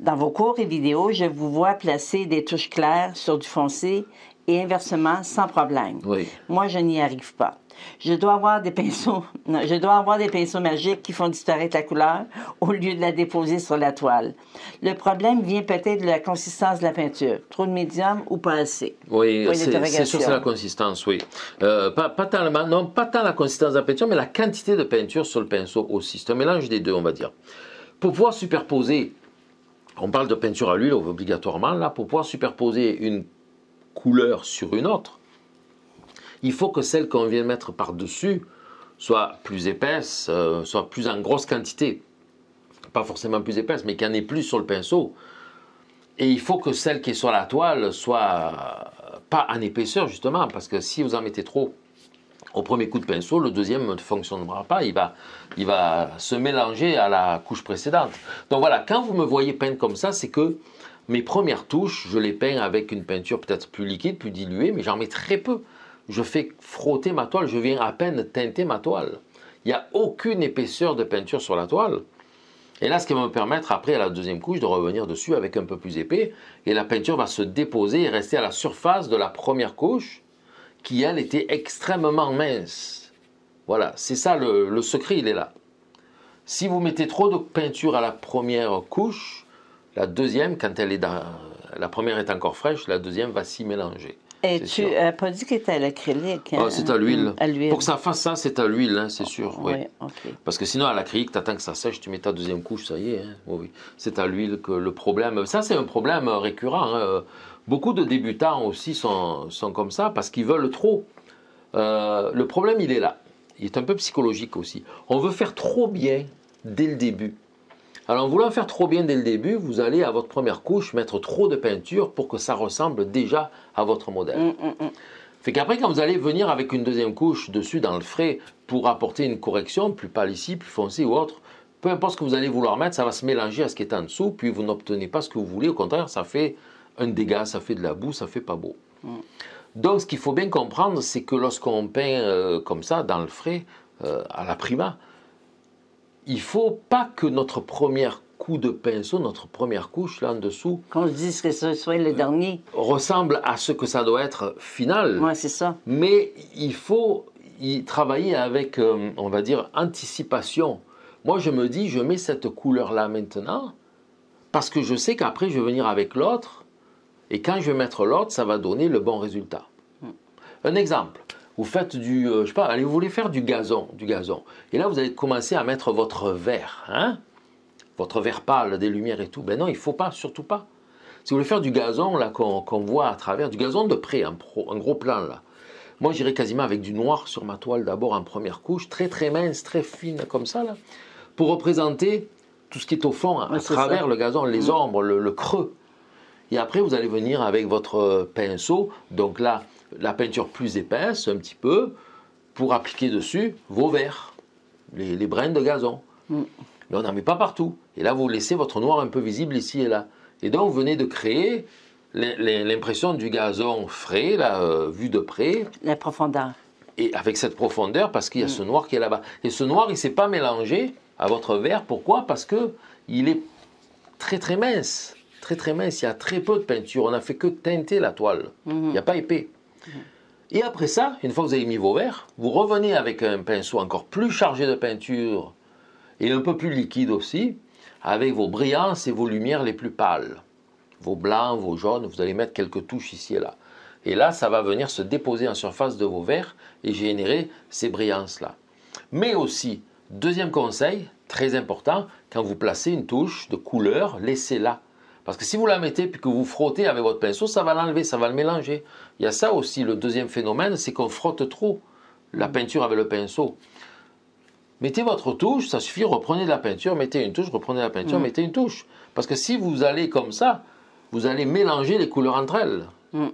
Dans vos cours et vidéos, je vous vois placer des touches claires sur du foncé et inversement sans problème. Oui. Moi, je n'y arrive pas. Je dois avoir des pinceaux, *laughs* non, je dois avoir des pinceaux magiques qui font disparaître la couleur au lieu de la déposer sur la toile. Le problème vient peut-être de la consistance de la peinture. Trop de médium ou pas assez? Oui, c'est sûr, c'est la consistance, oui. Euh, pas, pas tant, la- non, pas tant la consistance de la peinture, mais la quantité de peinture sur le pinceau aussi. C'est un mélange des deux, on va dire. Pour pouvoir superposer, on parle de peinture à l'huile obligatoirement, là, pour pouvoir superposer une couleur sur une autre, il faut que celle qu'on vient mettre par-dessus soit plus épaisse, euh, soit plus en grosse quantité. Pas forcément plus épaisse, mais qu'il en ait plus sur le pinceau. Et il faut que celle qui est sur la toile soit euh, pas en épaisseur, justement, parce que si vous en mettez trop au premier coup de pinceau, le deuxième ne fonctionnera pas, il va, il va se mélanger à la couche précédente. Donc voilà, quand vous me voyez peindre comme ça, c'est que mes premières touches, je les peins avec une peinture peut-être plus liquide, plus diluée, mais j'en mets très peu. Je fais frotter ma toile, je viens à peine teinter ma toile. Il n'y a aucune épaisseur de peinture sur la toile. Et là, ce qui va me permettre, après, à la deuxième couche, de revenir dessus avec un peu plus épais. Et la peinture va se déposer et rester à la surface de la première couche, qui, elle, était extrêmement mince. Voilà, c'est ça le, le secret, il est là. Si vous mettez trop de peinture à la première couche, la deuxième, quand elle est dans... La première est encore fraîche, la deuxième va s'y mélanger. Et C'est tu n'as pas dit que c'était à l'acrylique. Ah, hein? c'est à l'huile. À l'huile. Pour que ça fasse ça, c'est à l'huile, hein, c'est sûr. oui. Oui. Parce que sinon, à l'acrylique, tu attends que ça sèche, tu mets ta deuxième couche, ça y est. hein. Oui, oui. C'est à l'huile que le problème. Ça, c'est un problème récurrent. hein. Beaucoup de débutants aussi sont, sont comme ça parce qu'ils veulent trop. Euh, le problème, il est là. Il est un peu psychologique aussi. On veut faire trop bien dès le début. Alors, en voulant faire trop bien dès le début, vous allez à votre première couche mettre trop de peinture pour que ça ressemble déjà à votre modèle. Hum, hum, hum. Fait qu'après, quand vous allez venir avec une deuxième couche dessus dans le frais pour apporter une correction, plus pâle ici, plus foncé ou autre, peu importe ce que vous allez vouloir mettre, ça va se mélanger à ce qui est en dessous, puis vous n'obtenez pas ce que vous voulez. Au contraire, ça fait un dégât, ça fait de la boue, ça fait pas beau. Donc, ce qu'il faut bien comprendre, c'est que lorsqu'on peint euh, comme ça, dans le frais, euh, à la prima, il faut pas que notre premier coup de pinceau, notre première couche là en dessous, Qu'on se dise que ce soit le dernier. ressemble à ce que ça doit être final. Oui, c'est ça. Mais il faut y travailler avec, euh, on va dire, anticipation. Moi, je me dis, je mets cette couleur-là maintenant, parce que je sais qu'après, je vais venir avec l'autre, et quand je vais mettre l'autre, ça va donner le bon résultat. Un exemple. Vous faites du, euh, je sais pas, allez, vous voulez faire du gazon, du gazon. Et là, vous allez commencer à mettre votre verre, hein, votre verre pâle, des lumières et tout. Ben non, il faut pas, surtout pas. Si vous voulez faire du gazon, là, qu'on voit à travers, du gazon de près, un, un gros plan, là. Moi, j'irai quasiment avec du noir sur ma toile d'abord en première couche, très très mince, très fine comme ça, là, pour représenter tout ce qui est au fond, à, travers le gazon, les mmh. ombres, le, creux. Et après, vous allez venir avec votre pinceau, donc là, la peinture plus épaisse, un petit peu, pour appliquer dessus vos verres, les, les brins de gazon. Mm. Mais on n'en met pas partout. Et là, vous laissez votre noir un peu visible ici et là. Et donc, vous venez de créer l'impression du gazon frais, là, euh, vu de près. La profondeur. Et avec cette profondeur, parce qu'il y a mm. ce noir qui est là-bas. Et ce noir, il ne s'est pas mélangé à votre verre. Pourquoi? Parce que il est très très mince. Très très mince. Il y a très peu de peinture. On n'a fait que teinter la toile. Mm-hmm. Il n'y a pas épais. Et après ça, une fois que vous avez mis vos verres, vous revenez avec un pinceau encore plus chargé de peinture et un peu plus liquide aussi, avec vos brillances et vos lumières les plus pâles. Vos blancs, vos jaunes, vous allez mettre quelques touches ici et là. Et là, ça va venir se déposer en surface de vos verres et générer ces brillances-là. Mais aussi, deuxième conseil, très important, quand vous placez une touche de couleur, laissez-la. Parce que si vous la mettez puis que vous frottez avec votre pinceau, ça va l'enlever, ça va le mélanger. Il y a ça aussi, le deuxième phénomène, c'est qu'on frotte trop la mm. peinture avec le pinceau. Mettez votre touche, ça suffit, reprenez de la peinture, mettez une touche, reprenez la peinture, mm. mettez une touche. Parce que si vous allez comme ça, vous allez mélanger les couleurs entre elles. Mm.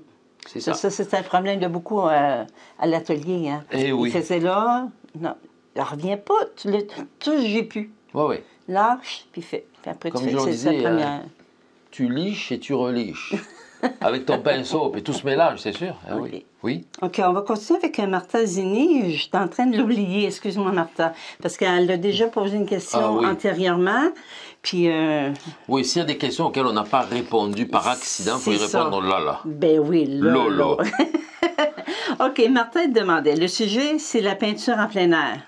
C'est ça. Ça, c'est un problème de beaucoup euh, à l'atelier. Hein. Eh oui. C'est là, non, ne revient pas, tu le touches, j'ai pu. Oui, oui. Lâche, puis fait. Puis après, Comme tu fais, c'est la première tu liches et tu reliches. *laughs* avec ton pinceau, puis tout se mélange, c'est sûr. Ah oui. oui. OK, on va continuer avec Martha Zini. Je suis en train de l'oublier, excuse-moi, Martha, parce qu'elle a déjà posé une question ah antérieurement. Puis. Euh, oui, s'il y a des questions auxquelles on n'a pas répondu par accident, il faut y répondre là, là. Ben oui, là. là. *laughs* OK, Martha demandait le sujet, c'est la peinture en plein air.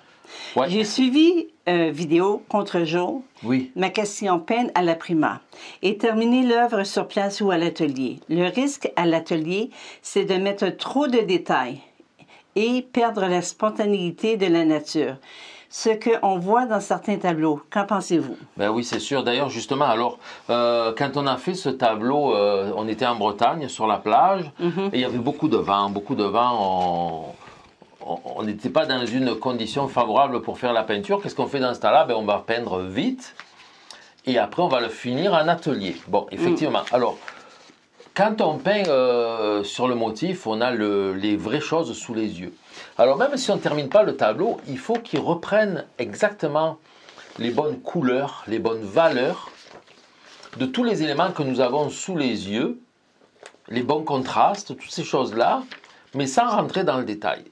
J'ai suivi euh, vidéo contre jour. Oui. Ma question peine à la prima. Et terminer l'œuvre sur place ou à l'atelier. Le risque à l'atelier, c'est de mettre trop de détails et perdre la spontanéité de la nature. Ce qu'on voit dans certains tableaux. Qu'en pensez-vous? Ben oui, c'est sûr. D'ailleurs, justement, alors, euh, quand on a fait ce tableau, euh, on était en Bretagne, sur la plage, mm-hmm. et il y avait beaucoup de vent, beaucoup de vent on n'était pas dans une condition favorable pour faire la peinture. Qu'est-ce qu'on fait dans ce cas-là ben, On va peindre vite et après on va le finir en atelier. Bon, effectivement. Mm. Alors, quand on peint euh, sur le motif, on a les vraies choses sous les yeux. Alors même si on ne termine pas le tableau, il faut qu'il reprenne exactement les bonnes couleurs, les bonnes valeurs de tous les éléments que nous avons sous les yeux, les bons contrastes, toutes ces choses-là, mais sans rentrer dans le détail.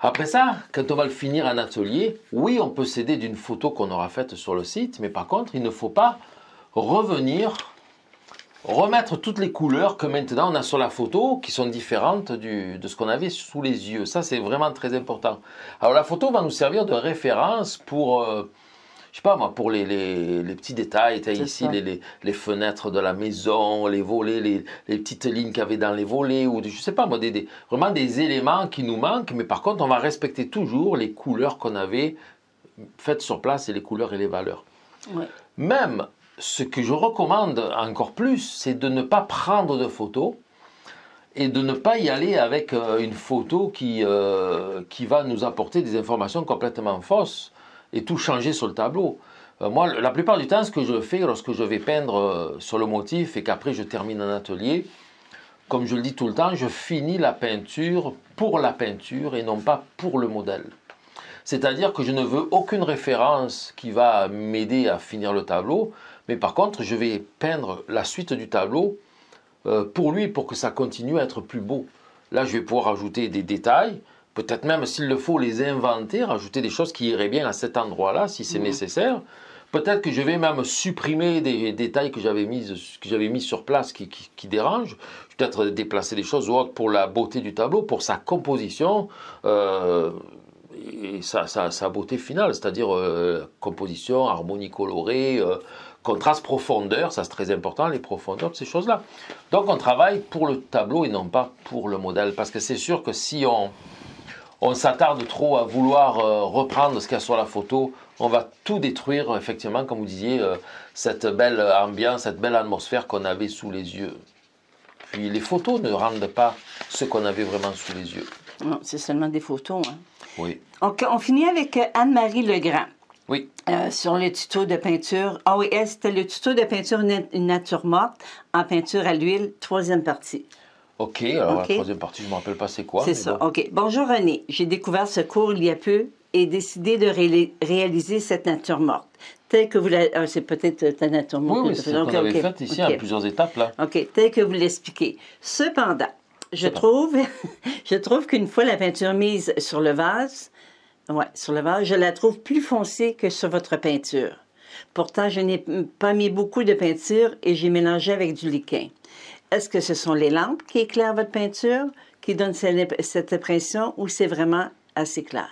Après ça, quand on va le finir en atelier, oui, on peut s'aider d'une photo qu'on aura faite sur le site, mais par contre, il ne faut pas revenir, remettre toutes les couleurs que maintenant on a sur la photo, qui sont différentes de ce qu'on avait sous les yeux. Ça, c'est vraiment très important. Alors la photo va nous servir de référence pour... Euh, je sais pas moi, pour les, petits détails, tu ici les, les, fenêtres de la maison, les volets, les, petites lignes qu'il y avait dans les volets, ou je sais pas moi, des, vraiment des éléments qui nous manquent, mais par contre, on va respecter toujours les couleurs qu'on avait faites sur place et les couleurs et les valeurs. Même ce que je recommande encore plus, c'est de ne pas prendre de photos et de ne pas y aller avec euh, une photo qui, euh, qui va nous apporter des informations complètement fausses et tout changer sur le tableau. Euh, moi, la plupart du temps, ce que je fais lorsque je vais peindre euh, sur le motif et qu'après je termine un atelier, comme je le dis tout le temps, je finis la peinture pour la peinture et non pas pour le modèle. C'est-à-dire que je ne veux aucune référence qui va m'aider à finir le tableau, mais par contre, je vais peindre la suite du tableau euh, pour lui, pour que ça continue à être plus beau. Là, je vais pouvoir ajouter des détails, peut-être même s'il le faut les inventer, rajouter des choses qui iraient bien à cet endroit-là si c'est mhm. nécessaire. Peut-être que je vais même supprimer des détails que j'avais mis, que mis sur place qui, qui, dérangent. Peut-être déplacer des choses ou autres pour la beauté du tableau, pour sa composition euh, et sa, sa, beauté finale, c'est-à-dire euh, composition, harmonie colorée, euh, Contraste profondeur, ça c'est très important, les profondeurs, ces choses-là. Donc on travaille pour le tableau et non pas pour le modèle. Parce que c'est sûr que si on, on s'attarde trop à vouloir euh, reprendre ce qu'il y a sur la photo, on va tout détruire, effectivement, comme vous disiez, euh, cette belle ambiance, cette belle atmosphère qu'on avait sous les yeux. Puis les photos ne rendent pas ce qu'on avait vraiment sous les yeux. Non, c'est seulement des photos. Hein. Oui. Donc, on finit avec euh, Anne-Marie Legrand. Oui. Euh, sur le tuto de peinture. Ah oui, c'était le tuto de peinture na- nature morte en peinture à l'huile, troisième partie. Ok, alors la troisième partie, je ne me rappelle pas c'est quoi. C'est ça. bon. OK. Bonjour René. J'ai découvert ce cours il y a peu et décidé de ré- réaliser cette nature morte. Telle que vous la... ah, c'est peut-être ta nature morte. oui, c'est ce qu'on OK, avait fait ici OK. en plusieurs étapes là. OK, tel que vous l'expliquez. Cependant, je trouve, *laughs* je trouve qu'une fois la peinture mise sur le vase, ouais, sur le vase, je la trouve plus foncée que sur votre peinture. Pourtant, je n'ai pas mis beaucoup de peinture et j'ai mélangé avec du liquin. Est-ce que ce sont les lampes qui éclairent votre peinture, qui donnent cette impression, ou c'est vraiment assez clair?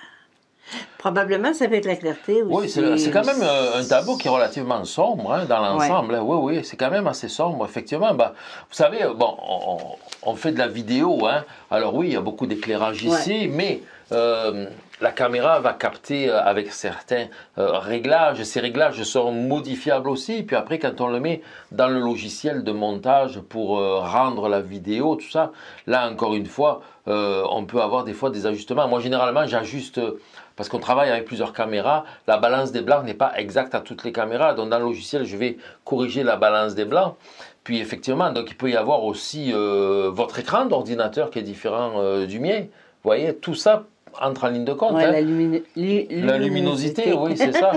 Probablement, ça peut être la clarté aussi. Oui, c'est c'est quand même euh, un tableau qui est relativement sombre hein, dans l'ensemble. hein. Oui, oui, c'est quand même assez sombre, effectivement. Bah, vous savez, euh, bon, on, on fait de la vidéo, hein. alors oui, il y a beaucoup d'éclairage ici, mais euh, la caméra va capter euh, avec certains euh, réglages. Ces réglages sont modifiables aussi. Puis après, quand on le met dans le logiciel de montage pour euh, rendre la vidéo, tout ça, là, encore une fois, on peut avoir des fois des ajustements. Moi, généralement, j'ajuste parce qu'on travaille avec plusieurs caméras, la balance des blancs n'est pas exacte à toutes les caméras. Donc dans le logiciel, je vais corriger la balance des blancs. Puis effectivement, donc il peut y avoir aussi votre écran d'ordinateur qui est différent du mien. Vous voyez, tout ça entre en ligne de compte. Ouais, hein. la, lumini- lu- La luminosité, oui, c'est ça.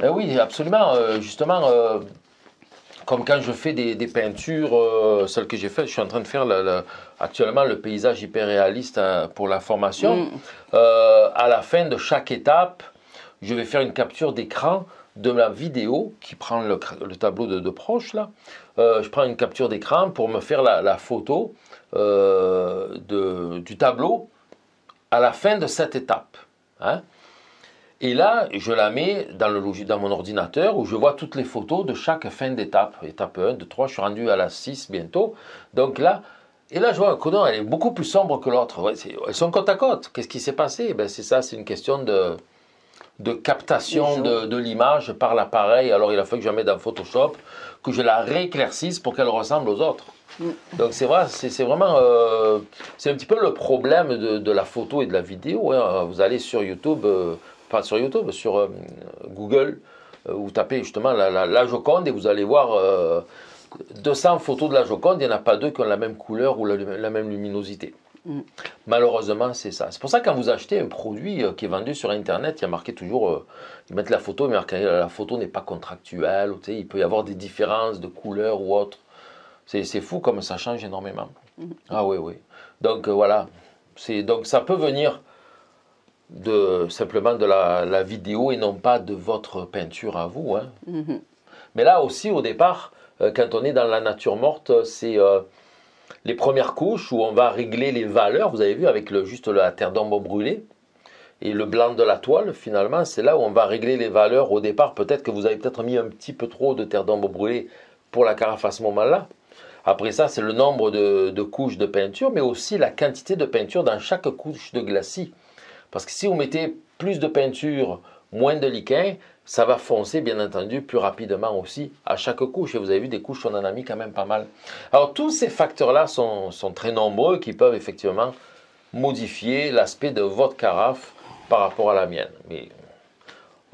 Ben *laughs* oui, absolument. euh, justement, euh, comme quand je fais des, des peintures, euh, celles que j'ai faites, je suis en train de faire le- le- actuellement le paysage hyper réaliste euh, pour la formation. Mm. À la fin de chaque étape, je vais faire une capture d'écran de la vidéo qui prend le, tableau de, de proche là. Euh, je prends une capture d'écran pour me faire la, la photo euh, de- du tableau à la fin de cette étape. hein. Et là, je la mets dans, le, dans mon ordinateur où je vois toutes les photos de chaque fin d'étape. Étape 1, 2, 3, je suis rendu à la 6 bientôt. Donc là, et là, je vois que non, elle est beaucoup plus sombre que l'autre. Ouais, elles sont côte à côte. Qu'est-ce qui s'est passé? Ben, C'est ça, c'est une question de, de captation de, de l'image par l'appareil. Alors il a fallu que je la mette dans Photoshop, que je la rééclaircisse pour qu'elle ressemble aux autres. Donc c'est vrai, c'est vraiment, euh, c'est un petit peu le problème de, de la photo et de la vidéo. hein. Vous allez sur YouTube, euh, pas sur YouTube, sur euh, Google, vous tapez justement la, la- la Joconde et vous allez voir euh, 200 photos de la Joconde, il n'y en a pas deux qui ont la même couleur ou la, la même luminosité. Malheureusement, c'est ça. C'est pour ça que quand vous achetez un produit qui est vendu sur Internet, il y a marqué toujours, ils mettent la photo, mais la photo n'est pas contractuelle, ou, tu sais, il peut y avoir des différences de couleur ou autre. C'est fou comme ça change énormément. Ah oui, oui. Donc euh, voilà, C'est donc ça peut venir de simplement de la, la vidéo et non pas de votre peinture à vous. hein. Mhm. Mais là aussi, au départ, euh, quand on est dans la nature morte, c'est euh, les premières couches où on va régler les valeurs. Vous avez vu avec le, juste la terre d'ombre brûlée et le blanc de la toile, finalement, c'est là où on va régler les valeurs. Au départ, peut-être que vous avez peut-être mis un petit peu trop de terre d'ombre brûlée pour la carafe à ce moment-là. Après ça, c'est le nombre de, couches de peinture, mais aussi la quantité de peinture dans chaque couche de glacis. Parce que si vous mettez plus de peinture, moins de liquin, ça va foncer, bien entendu, plus rapidement aussi à chaque couche. Et vous avez vu, des couches, on en a mis quand même pas mal. Alors, tous ces facteurs-là sont, très nombreux qui peuvent effectivement modifier l'aspect de votre carafe par rapport à la mienne.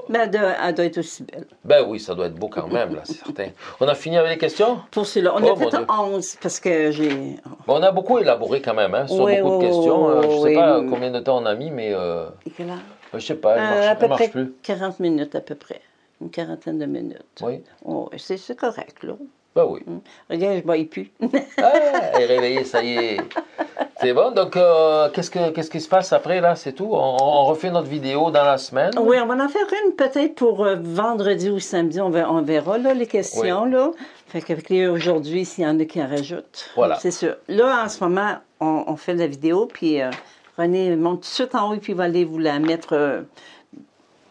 Ben, elle doit, elle doit être aussi belle. ben oui, ça doit être beau quand même, là, c'est certain. On a fini avec les questions? Pour celui-là, on Oh, a fait mon Dieu. 11 parce que j'ai. Bon, On a beaucoup élaboré quand même, hein, sur Oui, beaucoup de questions. oui, Euh, je ne sais pas combien de temps on a mis, mais euh, quelle heure? je sais pas, elle Euh, marche, à elle peu marche près plus. 40 minutes à peu près. Une quarantaine de minutes. Oui, Oh, c'est correct, là. ben oui. Regarde, je bois plus. Ah, elle est réveillée, ça y est. *laughs* C'est bon, donc euh, qu'est-ce, que, qu'est-ce qui se passe après là? C'est tout? On, on refait notre vidéo dans la semaine? Oui, on va en faire une peut-être pour euh, vendredi ou samedi. On verra, on verra, là, les questions. Là. Fait qu'avec les aujourd'hui, s'il y en a qui en rajoutent. Voilà. C'est sûr. Là, en ce moment, on, on fait la vidéo, puis euh, René monte tout de suite en haut, puis il va aller vous la mettre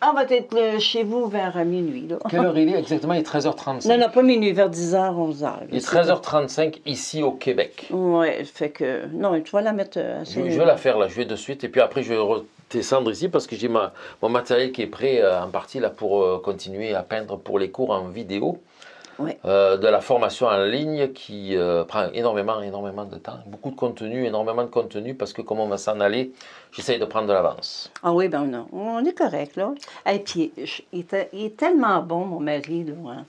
euh, On va être euh, chez vous vers euh, minuit. Là. Quelle heure il est *laughs* exactement? Il est 13h35. Non, non, pas minuit, vers 10h, 11h. Il est 13h35 ici au Québec. Oui, fait que. Non, tu vas la mettre euh, assez. Je, je vais la faire là, je vais de suite. Et puis après, je vais redescendre ici parce que j'ai ma, mon matériel qui est prêt euh, en partie là pour euh, continuer à peindre pour les cours en vidéo. Ouais. Euh, de la formation en ligne qui euh, prend énormément, énormément de temps. Beaucoup de contenu, énormément de contenu parce que comme on va s'en aller, j'essaye de prendre de l'avance. Ah oui, ben non, on est correct, là. Et puis, il, était- il est tellement bon, mon mari, là. hein.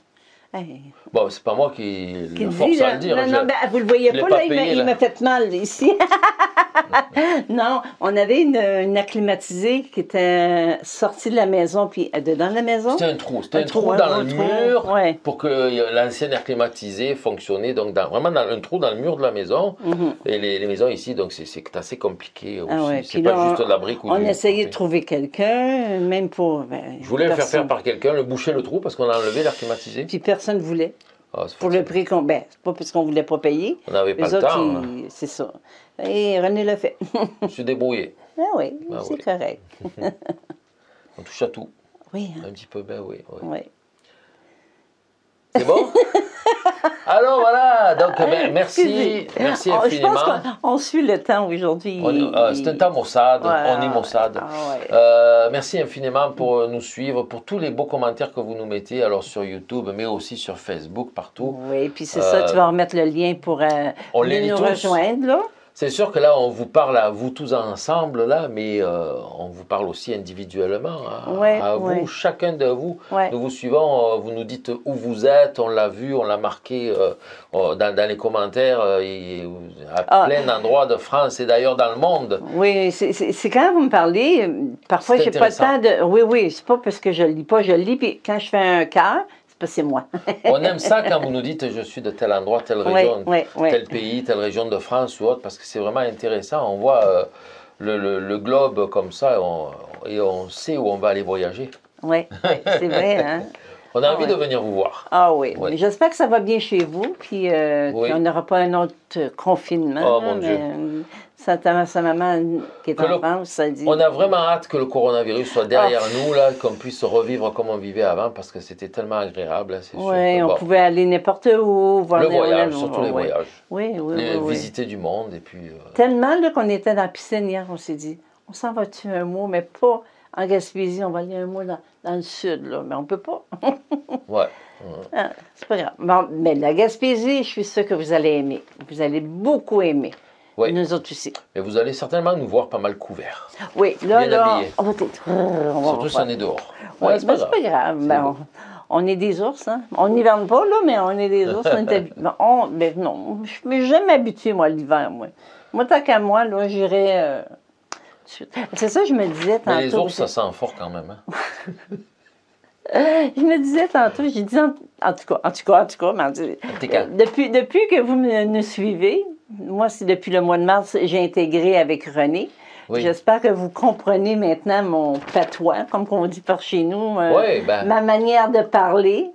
Hey. Bon, c'est pas moi qui le force à le dire. Non, je- non, ben, vous le voyez pas, pas là, il m'a- payé, il m'a fait mal ici. *laughs* non, on avait une, une acclimatisée qui était sortie de la maison, puis euh, dedans de la maison. C'était un trou, c'était Un un, trou, dans le trou, mur ouais. pour que l'ancienne air climatisée fonctionnait. Donc, dans- vraiment dans un trou dans le mur de la maison. Mhm. Et les, les maisons ici, donc c'est- assez compliqué aussi. Ah ouais, c'est pas là, juste de la brique ou On essayait de trouver quelqu'un, même pour. ben, Je voulais le faire faire par quelqu'un, le boucher le trou parce qu'on a enlevé. Puis personne ne voulait. Ah, Pour le prix qu'on. Ben, c'est pas parce qu'on voulait pas payer. On n'avait pas Les le autres, temps. hein. c'est ça. Et René l'a fait. Je suis débrouillé. ah oui, Ah c'est oui. correct. *laughs* On touche à tout. Oui, hein, Un petit peu, ben oui. oui. oui. C'est bon? *laughs* *laughs* Alors voilà, donc ben, *laughs* merci, merci Oh, Je pense infiniment. qu'on on suit le temps aujourd'hui. Euh, c'est un temps Mossad, on est Mossad. ah ouais. Euh, merci infiniment pour euh, nous suivre, pour tous les beaux commentaires que vous nous mettez, alors sur YouTube, mais aussi sur Facebook, partout. Oui, puis c'est Euh, ça, tu vas remettre le lien pour on les nous tous. rejoindre, là. C'est sûr que là, on vous parle à vous tous ensemble, là, mais euh, on vous parle aussi individuellement, hein, Ouais, à vous, chacun de vous. Ouais. Nous vous suivons, euh, vous nous dites où vous êtes, on l'a vu, on l'a marqué euh, dans, dans les commentaires, et- à Ah. plein d'endroits de France et d'ailleurs dans le monde. Oui, c'est- quand vous me parlez, parfois j'ai pas le temps de. Oui, oui, c'est pas parce que je le lis pas, je le lis, puis quand je fais un cœur, c'est moi. On aime ça quand vous nous dites je suis de tel endroit, telle région, tel pays, telle région de France ou autre, parce que c'est vraiment intéressant. On voit euh, le, le- le globe comme ça et on, et on sait où on va aller voyager. Oui, c'est vrai, hein? *laughs* On a Ah envie ouais. de venir vous voir. Ah oui, Ouais. j'espère que ça va bien chez vous, puis euh, Oui. n'aura pas un autre confinement. Oh, mon mais, Dieu. Sa, maman qui est Que en le- France, ça dit. On a vraiment hâte que le coronavirus soit derrière Ah. nous, là, qu'on puisse revivre comme on vivait avant, parce que c'était tellement agréable. hein, Oui, on bon, pouvait aller n'importe où, voir le des- voyage, surtout les ouais. voyages. Oui, oui, Les- oui, oui. visiter du monde, et puis... euh, Tellement là, qu'on était dans la piscine hier, on s'est dit, on s'en va-tu un mois, mais pas en Gaspésie, on va aller un mois dans, dans le sud, là. Mais on peut pas. *laughs* ouais. Ah, c'est pas grave. Bon, mais la Gaspésie, je suis sûre que vous allez aimer. Vous allez beaucoup aimer. Oui. Nous autres aussi. Mais vous allez certainement nous voir pas mal couverts, Oui, là, Bien là, habillés. on va être... *laughs* on va surtout si on est dehors. Oui, Ouais, c'est pas grave. pas grave. C'est Ben, on, on est des ours, hein. On n'hiverne pas, là, mais on est des ours. on est *laughs* ben, on- ben, non, je ne suis jamais habituée, moi, à l'hiver, moi. Moi, tant qu'à moi, là, j'irais... euh. C'est ça que je me disais tantôt. Mais les ours, ça sent fort quand même. hein. *laughs* Je me disais tantôt, j'ai dit, en, en tout cas, en tout cas, en tout cas, mais en tout- depuis, depuis que vous me, nous suivez, moi, c'est depuis le mois de mars, j'ai intégré avec René. Oui. J'espère que vous comprenez maintenant mon patois, comme on dit par chez nous, euh, Oui, ben- ma manière de parler.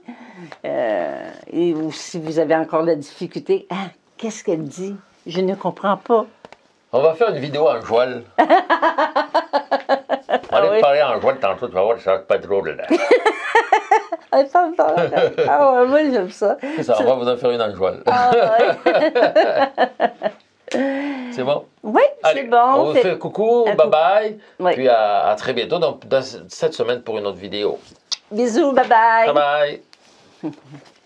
Euh, et ou si vous avez encore la difficulté, ah, qu'est-ce qu'elle dit? Je ne comprends pas. On va faire une vidéo en joual. *laughs* va aller oui. te parler en joual tantôt, tu vas voir, ça va être pas drôle. Là. *laughs* Ah, ça me parle. Ah ouais, moi, j'aime ça. Ça, on va vous en faire une en joual. Ah, ouais. *laughs* C'est bon? Oui, c'est bon. On vous fait coucou, bye bye. Oui. Puis à, à très bientôt, donc dans cette semaine pour une autre vidéo. Bisous, bye bye. Bye bye. *laughs*